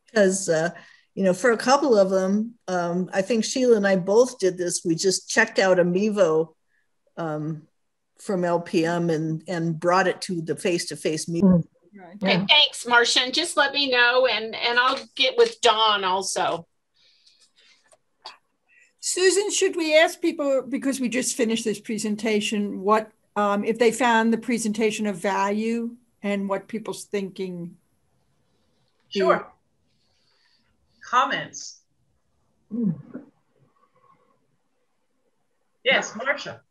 because uh, you know, for a couple of them, um, I think Sheila and I both did this. We just checked out a Mevo um, from LPM and and brought it to the face to face meeting. Okay, yeah. thanks, Marcia. Just let me know, and and I'll get with Dawn also. Susan, should we ask people because we just finished this presentation what um, if they found the presentation of value and what people's thinking? Sure. Comments. Yes, Marcia.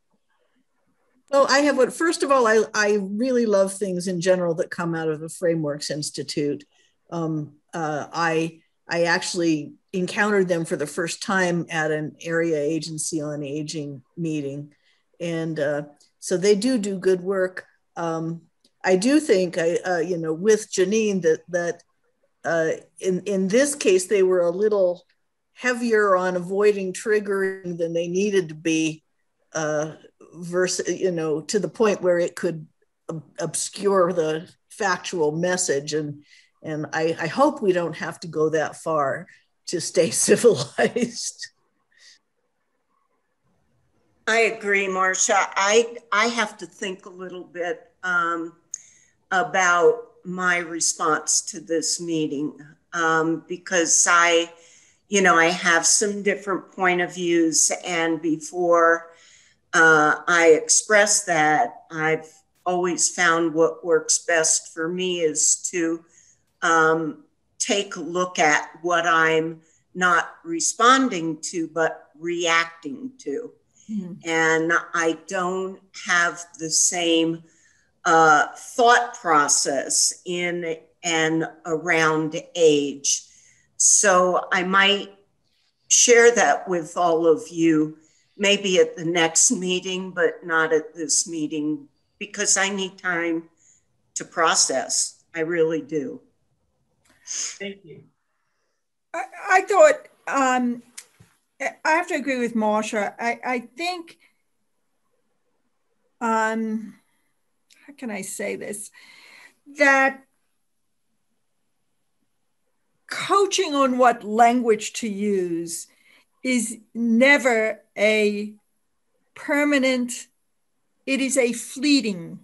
Well, I have what, first of all, I, I really love things in general that come out of the Frameworks Institute. Um, uh, I, I actually encountered them for the first time at an area agency on aging meeting. And uh, so they do do good work. Um, I do think, I, uh, you know, with Janine that, that uh, in, in this case, they were a little heavier on avoiding triggering than they needed to be uh, versus you know to the point where it could obscure the factual message. And and I, I hope we don't have to go that far to stay [LAUGHS] civilized. I agree marcia. I i have to think a little bit um, about my response to this meeting um, because i you know i have some different point of views. And before uh, I express that. I've always found what works best for me is to um, take a look at what I'm not responding to, but reacting to. Mm-hmm. And I don't have the same uh, thought process in and around age. So I might share that with all of you maybe at the next meeting, but not at this meeting because I need time to process. I really do. Thank you. I, I thought um, I have to agree with Marcia. I, I think um, how can I say this? That coaching on what language to use is never a permanent, it is a fleeting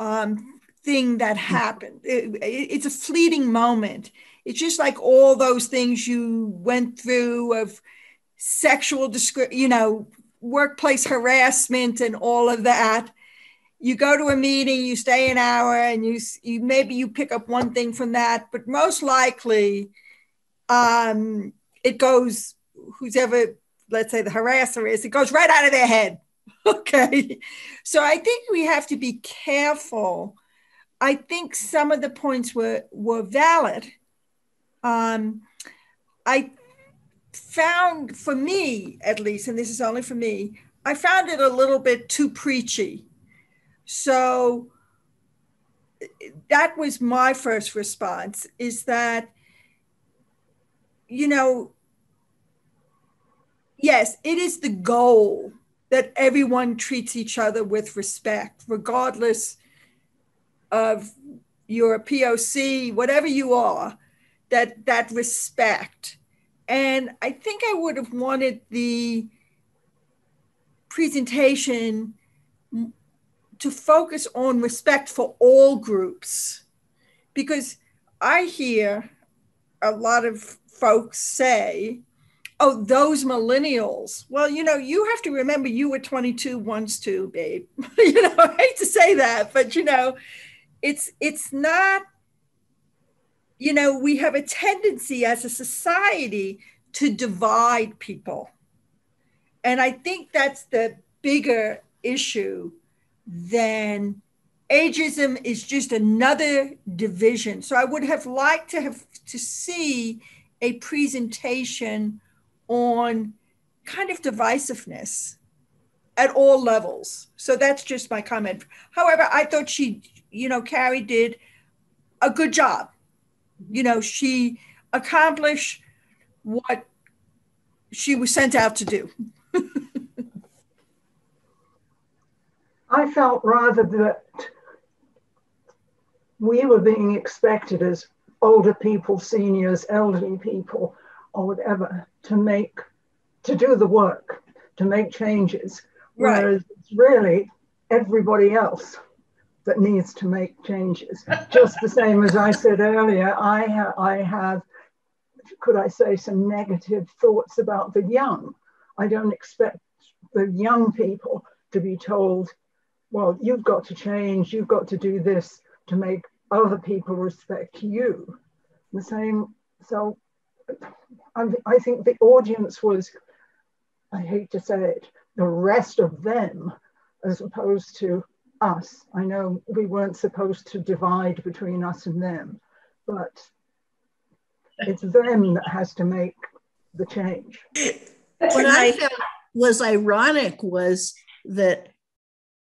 um, thing that happened. It, it, it's a fleeting moment. It's just like all those things you went through of sexual, discri- you know, workplace harassment and all of that. You go to a meeting, you stay an hour, and you, you maybe you pick up one thing from that, but most likely, um, it goes who's ever, let's say, the harasser is, it goes right out of their head. [LAUGHS] Okay. So I think we have to be careful. I think some of the points were, were valid. Um, I found, for me at least, and this is only for me, I found it a little bit too preachy. So that was my first response is that, you know, yes, it is the goal that everyone treats each other with respect, regardless of your POC, whatever you are, that that respect. And I think I would have wanted the presentation to focus on respect for all groups because I hear a lot of folks say oh, those millennials. Well, you know, you have to remember you were 22 once too, babe. [LAUGHS] you know, I hate to say that, but you know, it's it's not you know, we have a tendency as a society to divide people. And I think that's the bigger issue than ageism is just another division. So I would have liked to have to see a presentation on kind of divisiveness at all levels. So that's just my comment. However, I thought she, you know, Carrie did a good job. You know, she accomplished what she was sent out to do. [LAUGHS] I felt rather that we were being expected as older people, seniors, elderly people, or whatever, to make, to do the work, to make changes. Right. Whereas it's really everybody else that needs to make changes. Just the same as I said earlier, I, ha- I have, could I say, some negative thoughts about the young. I don't expect the young people to be told, well, you've got to change, you've got to do this to make other people respect you. The same, so I, I think the audience was, I hate to say it, the rest of them as opposed to us. I know we weren't supposed to divide between us and them, but it's them that has to make the change. What I found was ironic was that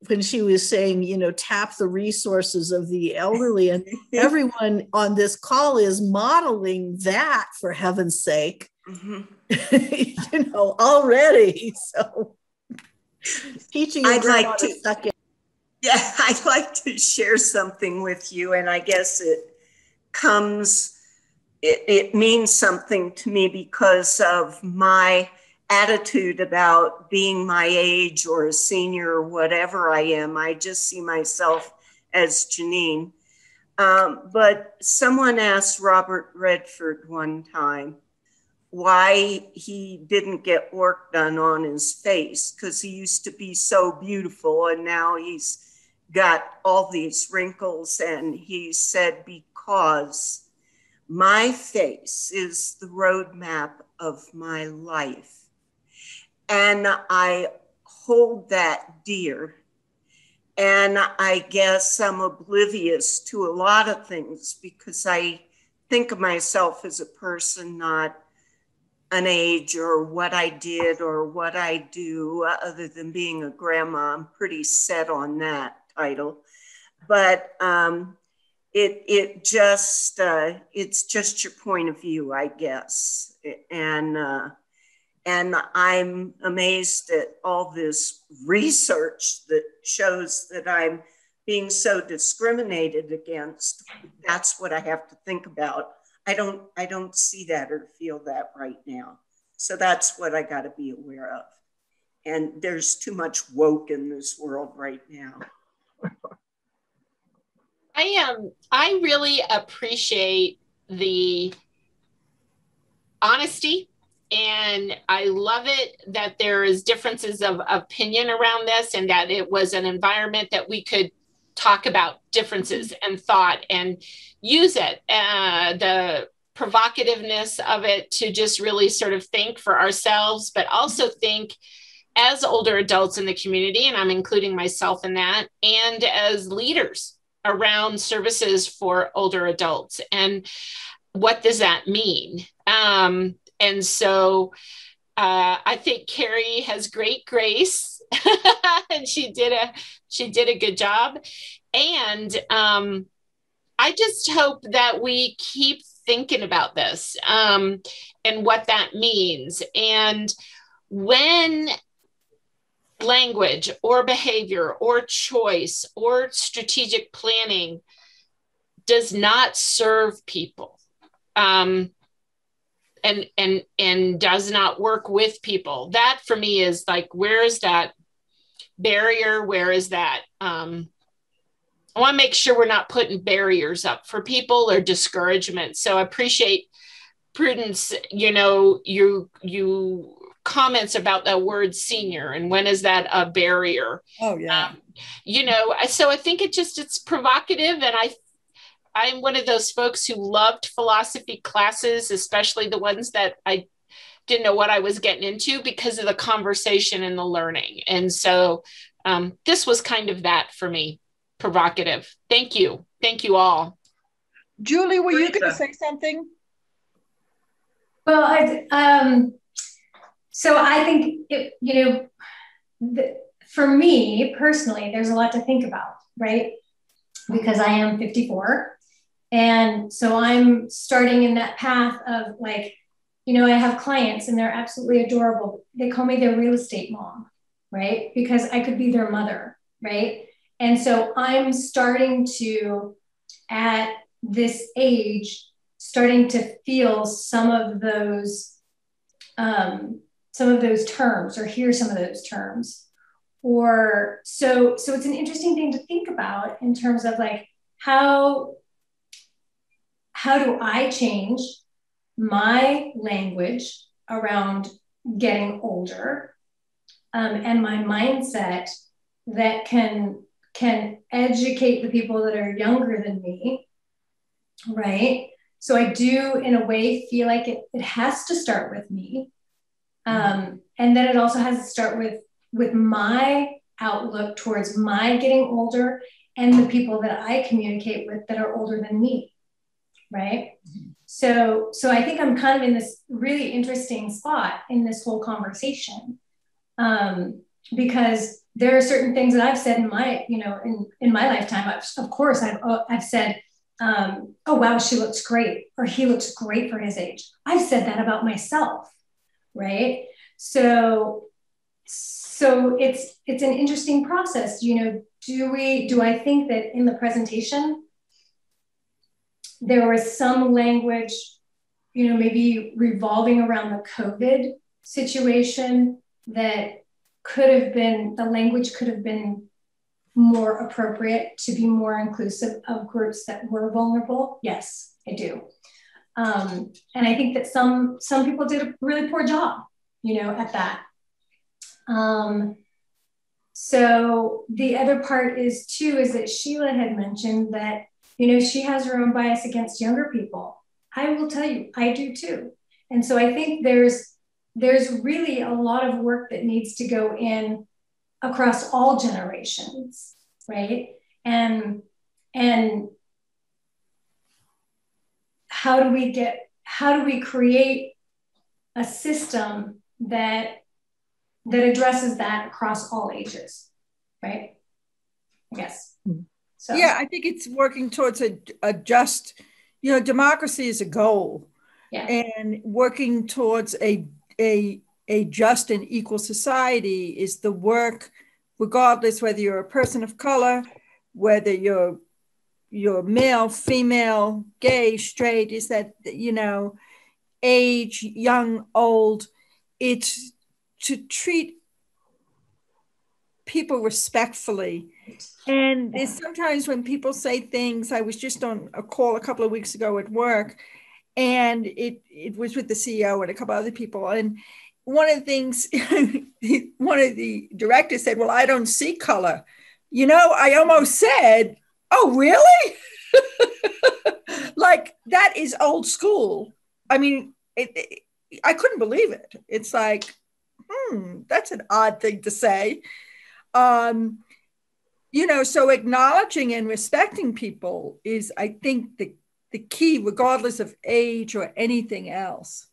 when she was saying, you know, tap the resources of the elderly, and [LAUGHS] everyone on this call is modeling that for heaven's sake, mm-hmm. [LAUGHS] you know, already. So teaching I'd like to suck. Yeah, [LAUGHS] I'd like to share something with you, and I guess it comes, it, it means something to me because of my attitude about being my age or a senior or whatever I am. I just see myself as Janine. Um, but someone asked Robert Redford one time why he didn't get work done on his face because he used to be so beautiful and now he's got all these wrinkles. And he said, because my face is the roadmap of my life and I hold that dear. And I guess I'm oblivious to a lot of things because I think of myself as a person, not an age or what I did or what I do, other than being a grandma. I'm pretty set on that title. But um, it, it just, uh, it's just your point of view, I guess. And, uh, and I'm amazed at all this research that shows that I'm being so discriminated against. That's what I have to think about. I don't I don't see that or feel that right now. So that's what I got to be aware of. And there's too much woke in this world right now. I am um, I really appreciate the honesty and I love it that there is differences of opinion around this and that it was an environment that we could talk about differences and thought and use it. Uh, the provocativeness of it to just really sort of think for ourselves, but also think as older adults in the community, and I'm including myself in that, and as leaders around services for older adults. And what does that mean? Um, and so uh, I think Carrie has great grace, [LAUGHS] and she did a she did a good job. And um, I just hope that we keep thinking about this um, and what that means. And when language or behavior or choice or strategic planning does not serve people, um, and and and does not work with people. That for me is like where is that barrier? Where is that um i want to make sure we're not putting barriers up for people or discouragement. So i appreciate prudence you know you you comments about that word senior and when is that a barrier? Oh yeah. Um, you know so i think it just it's provocative and i I'm one of those folks who loved philosophy classes, especially the ones that I didn't know what I was getting into because of the conversation and the learning. And so um, this was kind of that for me, provocative. Thank you. Thank you all. Julie, were you going to say something? Well, I, um, so I think, it, you know, the, for me personally, there's a lot to think about, right? Because I am 54. And so I'm starting in that path of like, you know, I have clients and they're absolutely adorable. They call me their real estate mom, right? Because I could be their mother, right? And so I'm starting to, at this age, starting to feel some of those, um, some of those terms or hear some of those terms. Or so, so it's an interesting thing to think about in terms of like how, how do I change my language around getting older um, and my mindset that can can educate the people that are younger than me right? So i do in a way feel like it, it has to start with me. Um, and then it also has to start with with my outlook towards my getting older and the people that i communicate with that are older than me right mm-hmm. So, so I think I'm kind of in this really interesting spot in this whole conversation um, because there are certain things that I've said in my, you know, in in my lifetime. I've, of course, I've uh, I've said, um, "Oh wow, she looks great," or "He looks great for his age." I've said that about myself, right? So, so it's it's an interesting process. You know, do we do I think that in the presentation there was some language, you know, maybe revolving around the COVID situation that could have been, the language could have been more appropriate to be more inclusive of groups that were vulnerable. Yes, I do. Um, and I think that some some people did a really poor job, you know, at that. Um, so the other part is too is that Sheila had mentioned that you know, she has her own bias against younger people. I will tell you, I do too. And so I think there's there's really a lot of work that needs to go in across all generations, right? And and how do we get how do we create a system that that addresses that across all ages, right? Yes. Mm-hmm. So yeah, I think it's working towards a, a just, you know, democracy is a goal, yeah. and working towards a a a just and equal society is the work, regardless whether you're a person of color, whether you're you're male, female, gay, straight. Is that you know, age, young, old. It's to treat people respectfully and there's sometimes when people say things, I was just on a call a couple of weeks ago at work, and it it was with the CEO and a couple other people. And one of the things, [LAUGHS] one of the directors said, Well, I don't see color. You know, I almost said, Oh, really? [LAUGHS] like that is old school. I mean, it, it, I couldn't believe it. It's like, hmm, that's an odd thing to say. Um, you know so acknowledging and respecting people is i think the the key regardless of age or anything else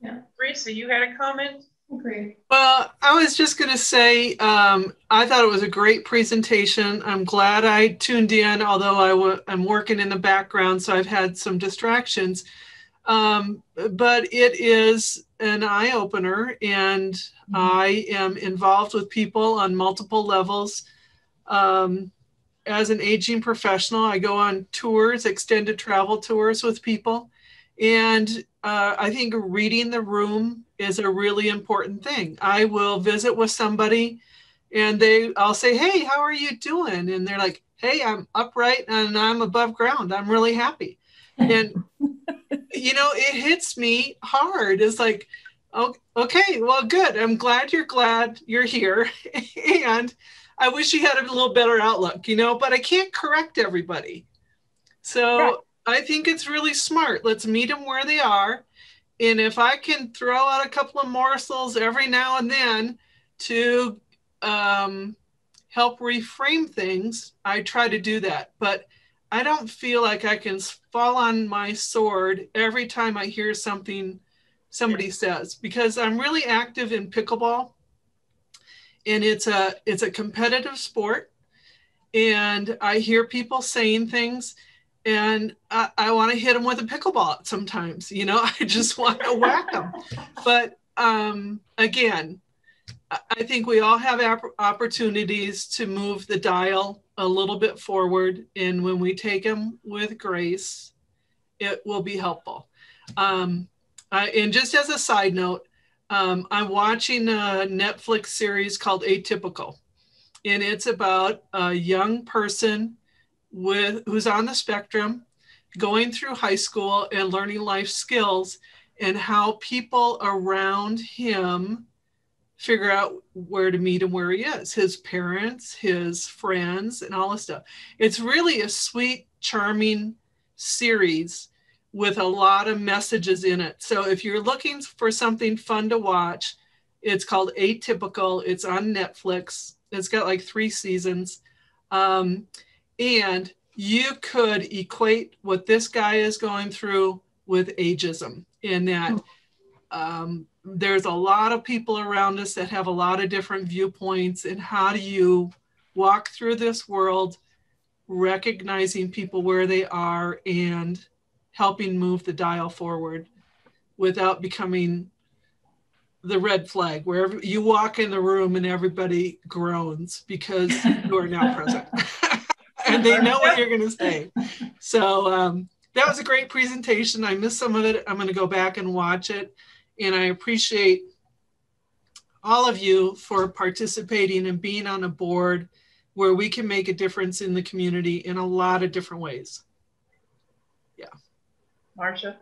yeah Teresa, you had a comment Agree. Well, I was just going to say, um, I thought it was a great presentation. I'm glad I tuned in, although I w- I'm working in the background, so I've had some distractions. Um, but it is an eye opener, and mm-hmm. I am involved with people on multiple levels um, as an aging professional, I go on tours, extended travel tours with people. And uh, I think reading the room is a really important thing. I will visit with somebody and they I'll say, Hey, how are you doing? And they're like, Hey, I'm upright and I'm above ground. I'm really happy. And [LAUGHS] you know, it hits me hard. It's like, oh, okay, well, good. I'm glad you're glad you're here. [LAUGHS] and I wish you had a little better outlook, you know, but I can't correct everybody. So Right. I think it's really smart. Let's meet them where they are. And if I can throw out a couple of morsels every now and then to um, help reframe things, I try to do that. But I don't feel like I can fall on my sword every time I hear something somebody says because I'm really active in pickleball. And it's a it's a competitive sport. And I hear people saying things and I, I want to hit them with a pickleball sometimes you know? [LAUGHS] I just want to whack them but um again I- think we all have opp- opportunities to move the dial a little bit forward and when we take them with grace it will be helpful. Um, and just as a side note um, i'm watching a netflix series called atypical and it's about a young person with who's on the spectrum going through high school and learning life skills and how people around him figure out where to meet him where he is his parents his friends and all this stuff. It's really a sweet charming series with a lot of messages in it. So if you're looking for something fun to watch it's called atypical. It's on netflix. It's got like three seasons. Um, and you could equate what this guy is going through with ageism in that um, there's a lot of people around us that have a lot of different viewpoints and how do you walk through this world recognizing people where they are and helping move the dial forward without becoming the red flag where you walk in the room and everybody groans because you are now present [LAUGHS] and they know what you're going to say. So um, that was a great presentation. I missed some of it. I'm going to go back and watch it and I appreciate all of you for participating and being on a board where we can make a difference in the community in a lot of different ways. Yeah. Marcia?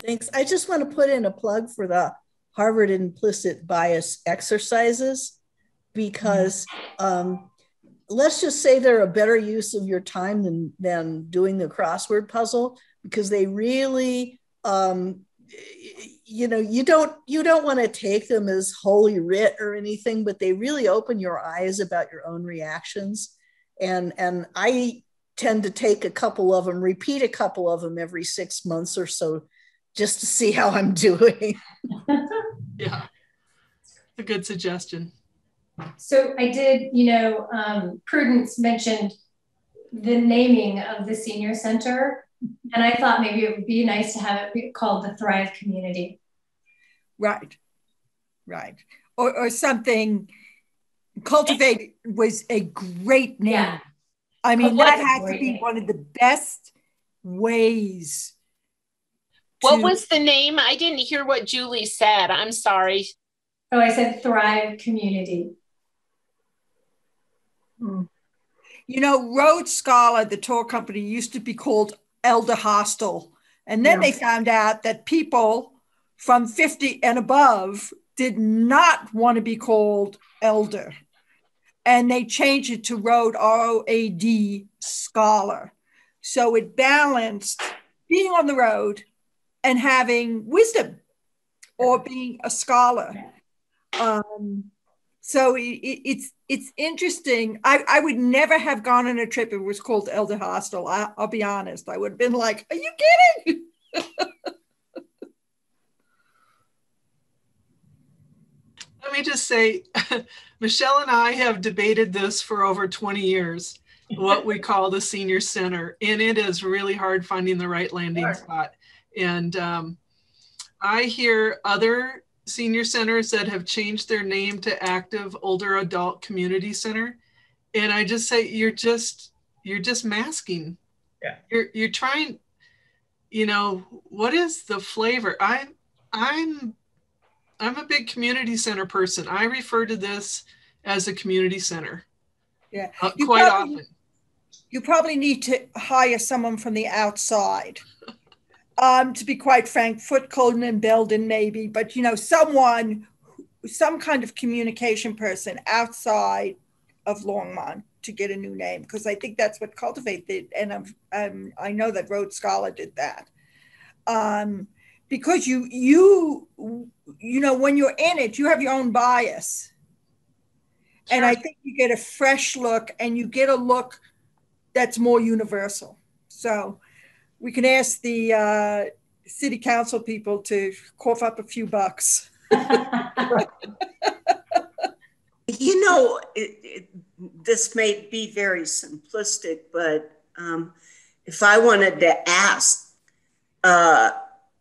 Thanks. I just want to put in a plug for the Harvard implicit bias exercises because um, let's just say they're a better use of your time than, than doing the crossword puzzle because they really um, you know you don't you don't want to take them as holy writ or anything but they really open your eyes about your own reactions and and i tend to take a couple of them repeat a couple of them every six months or so just to see how i'm [LAUGHS] doing [LAUGHS] Yeah, a good suggestion. So I did, you know, um, Prudence mentioned the naming of the senior center. And I thought maybe it would be nice to have it be called the Thrive Community. Right. Right. Or, or something. Cultivate was a great name. Yeah. I mean, It that had to be name. one of the best ways. What to- was the name? I didn't hear what Julie said. I'm sorry. Oh, I said Thrive Community. Hmm. You know, Road Scholar, the tour company, used to be called Elder Hostel. And then Yeah. they found out that people from 50 and above did not want to be called elder. And they changed it to Road, R O A D, Scholar. So it balanced being on the road and having wisdom or being a scholar. Um, so it, it, it's it's interesting. I, I would never have gone on a trip if it was called Elder Hostel. I, I'll be honest. I would have been like, "Are you kidding?" [LAUGHS] Let me just say, [LAUGHS] Michelle and I have debated this for over 20 years, what we call the senior center. And it is really hard finding the right landing Sure. spot. And um, I hear other senior centers that have changed their name to Active Older Adult Community Center. And I just say, you're just, you're just masking. Yeah. You're, you're trying, you know, what is the flavor? I, I'm I'm a big community center person. I refer to this as a community center. Yeah. uh, quite probably- often. you probably need to hire someone from the outside. [LAUGHS] Um, to be quite frank, Fort Collins and Boulder maybe, but you know, someone, some kind of communication person outside of Longmont to get a new name because I think that's what Cultivate did, and I'm, I'm I know that Road Scholar did that. Um, because you you you know when you're in it, you have your own bias, and I think you get a fresh look, and you get a look that's more universal. So we can ask the uh, city council people to cough up a few bucks. [LAUGHS] you know, it, it, this may be very simplistic, but um, if I wanted to ask uh,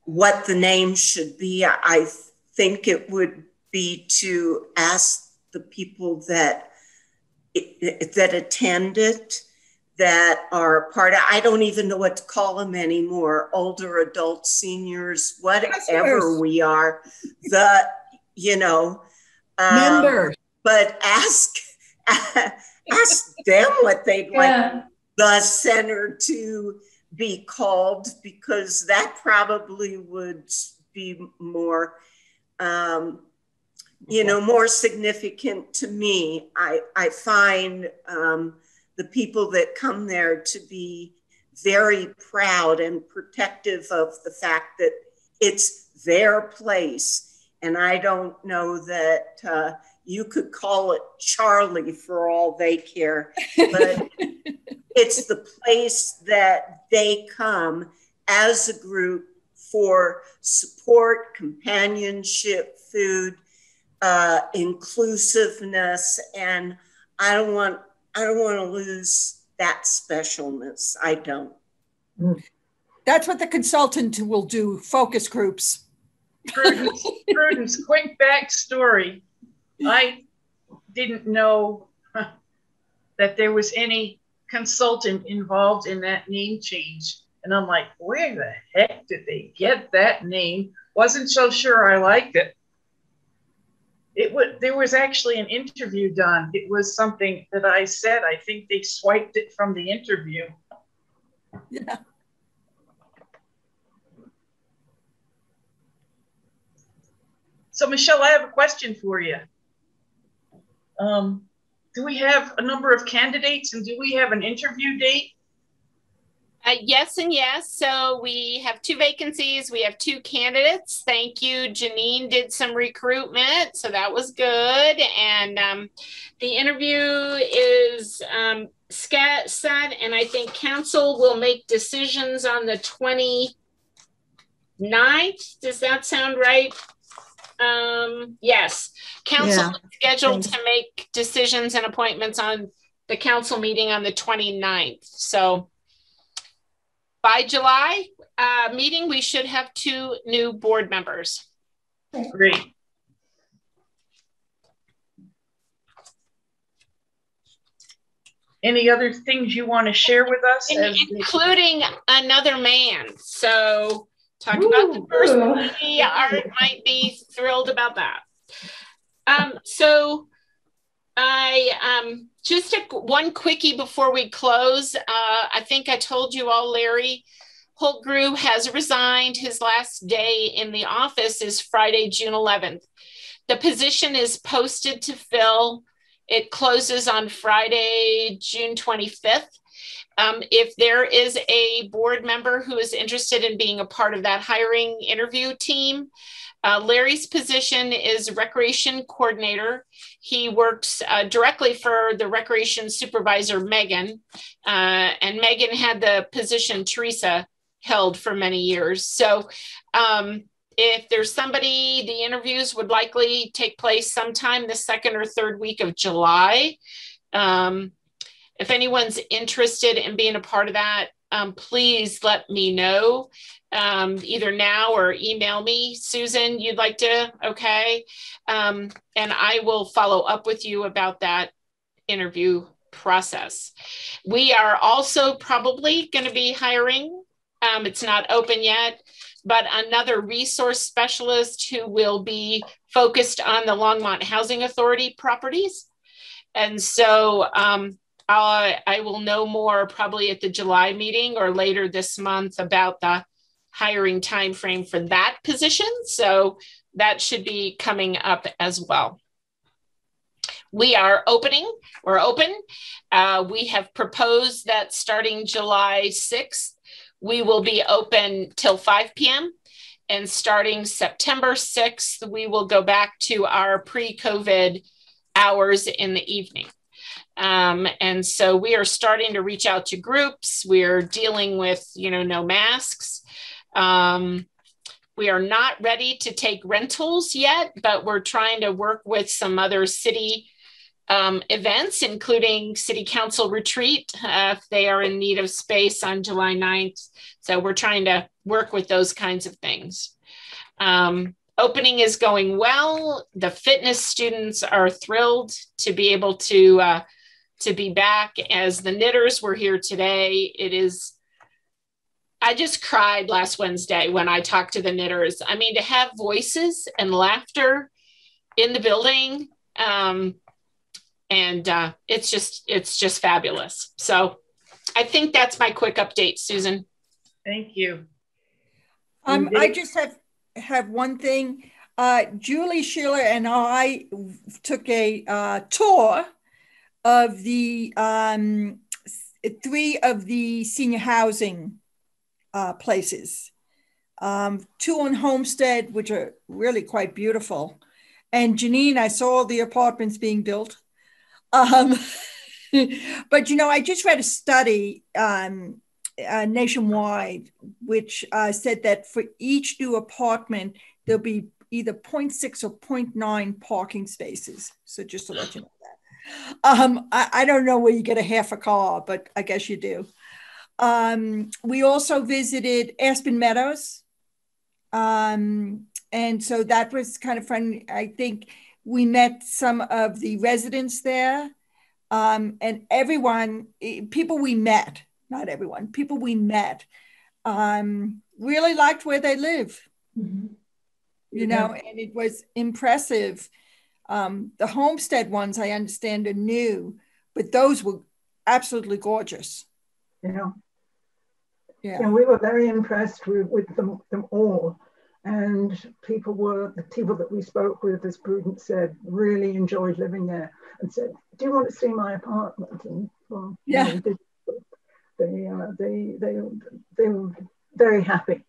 what the name should be, I think it would be to ask the people that that attend it that are part of, I don't even know what to call them anymore, older adults, seniors, whatever we are, the, you know, um, members. But ask, [LAUGHS] ask them what they'd yeah. like the center to be called because that probably would be more, um, you know, more significant to me. I, I find, um, the people that come there to be very proud and protective of the fact that it's their place. And I don't know that uh, you could call it Charlie for all they care, but [LAUGHS] it's the place that they come as a group for support, companionship, food, uh, inclusiveness. And I don't want I don't want to lose that specialness. I don't. Mm. That's what the consultant will do, focus groups. Prudence, Prudence quick backstory. I didn't know [LAUGHS] that there was any consultant involved in that name change. And I'm like, where the heck did they get that name? Wasn't so sure I liked it it was there was actually an interview done. It was something that i said. I think they swiped it from the interview. Yeah. So michelle i have a question for you. Um, do we have a number of candidates and do we have an interview date uh, yes and yes. So we have two vacancies. We have two candidates. Thank you. Janine did some recruitment, so that was good. And um, the interview is um, set, and I think council will make decisions on the 29th. Does that sound right? Um, yes. Council yeah. scheduled to make decisions and appointments on the council meeting on the 29th. So by July uh, meeting, we should have two new board members. Great. Any other things you want to share with us? In, including another man. So talk Ooh. about the first lady. Art might be thrilled about that. Um, so I um, just a, one quickie before we close. Uh, I think I told you all, Larry Holtgrew has resigned. His last day in the office is Friday, June 11th. The position is posted to fill. It closes on Friday, June 25th. Um, if there is a board member who is interested in being a part of that hiring interview team, uh, Larry's position is recreation coordinator. He works uh, directly for the recreation supervisor, Megan. Uh, and Megan had the position Teresa held for many years. So um, if there's somebody, the interviews would likely take place sometime the second or third week of July. Um, if anyone's interested in being a part of that, um, please let me know um, either now or email me, Susan, you'd like to, okay. Um, and I will follow up with you about that interview process. We are also probably going to be hiring, um, it's not open yet, but another resource specialist who will be focused on the Longmont Housing Authority properties. And so um, I, I will know more probably at the July meeting or later this month about the hiring time frame for that position. So that should be coming up as well. we are opening. We're open. Uh, we have proposed that starting July 6th, we will be open till 5 p.m. And starting September 6th, we will go back to our pre COVID hours in the evening. Um, and so we are starting to reach out to groups. We're dealing with, you know, no masks. Um, we are not ready to take rentals yet, but we're trying to work with some other city um, events, including City Council retreat, uh, if they are in need of space on July 9th. So we're trying to work with those kinds of things. Um, opening is going well. The fitness students are thrilled to be able to uh, to be back. As the knitters were here today, it is. I just cried last Wednesday when I talked to the knitters. I mean, to have voices and laughter in the building, um, and uh, it's just it's just fabulous. So, I think that's my quick update, Susan. Thank you. Um, I just have have one thing. Uh, Julie Schiller and I took a uh, tour of the um, three of the senior housing uh, places. Um, two on Homestead, which are really quite beautiful. And Janine, I saw the apartments being built. Um, [LAUGHS] but you know, I just read a study um, uh, nationwide, which uh, said that for each new apartment, there'll be either 0.6 or 0.9 parking spaces. So just to let you know. Um, I, I, don't know where you get a half a car, but I guess you do. Um, we also visited Aspen Meadows. Um, and so that was kind of fun. I think we met some of the residents there. Um, and everyone, eh, people we met, not everyone, people we met, um, really liked where they live. Mm-hmm. You know, yeah. and it was impressive um, the homestead ones, I understand, are new, but those were absolutely gorgeous. Yeah. Yeah. And we were very impressed with, with them, them all. And people were, the people that we spoke with, as Prudence said, really enjoyed living there and said, Do you want to see my apartment? And well, yeah. You know, they, uh, they, they, they were very happy.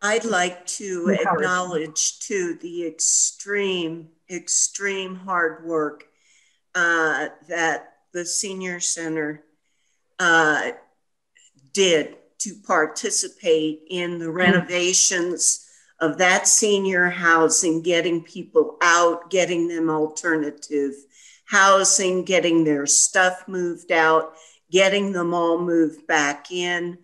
I'd like to acknowledge too the extreme extreme hard work uh, that the senior center uh, did to participate in the renovations of that senior housing, getting people out, getting them alternative housing, getting their stuff moved out, getting them all moved back in.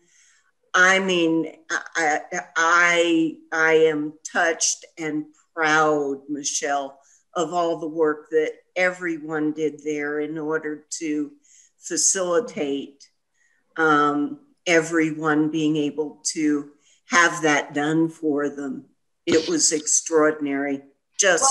I mean, I, I, I am touched and proud, Michelle, of all the work that everyone did there in order to facilitate um, everyone being able to have that done for them. It was extraordinary, just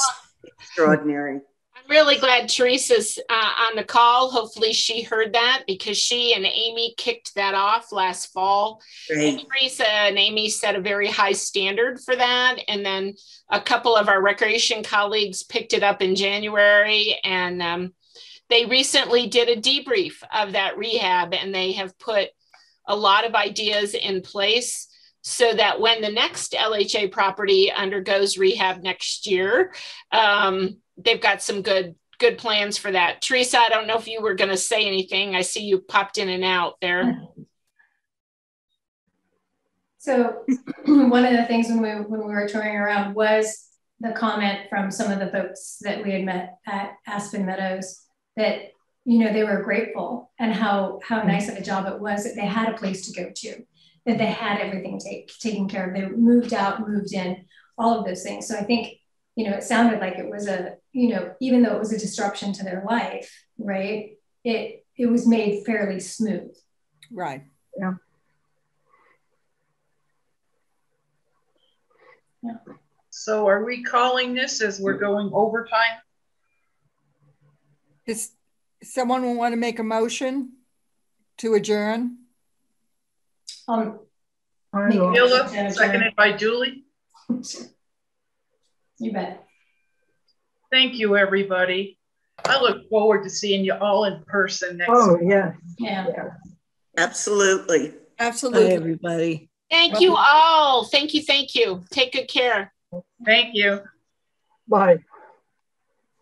well, extraordinary I'm really glad Teresa's uh, on the call. Hopefully, she heard that because she and Amy kicked that off last fall. And Teresa and Amy set a very high standard for that. And then a couple of our recreation colleagues picked it up in January. And um, they recently did a debrief of that rehab, and they have put a lot of ideas in place so that when the next LHA property undergoes rehab next year, um, they've got some good good plans for that. Teresa, I don't know if you were going to say anything. I see you popped in and out there. So [CLEARS THROAT] one of the things when we when we were touring around was the comment from some of the folks that we had met at Aspen Meadows that you know they were grateful and how how mm-hmm. nice of a job it was that they had a place to go to, that they had everything take, taken care of. They moved out, moved in, all of those things. So I think you know, it sounded like it was a, you know, even though it was a disruption to their life, right? It it was made fairly smooth. Right. Yeah. Yeah. So are we calling this as we're going overtime? Does someone will want to make a motion to adjourn? Um, Philip, seconded by Julie. You bet. Thank you, everybody. I look forward to seeing you all in person next Oh, week. yes. Yeah. yes. Absolutely. Absolutely. Bye, everybody. Thank you all. Thank you. Thank you. Take good care. Thank you. Bye.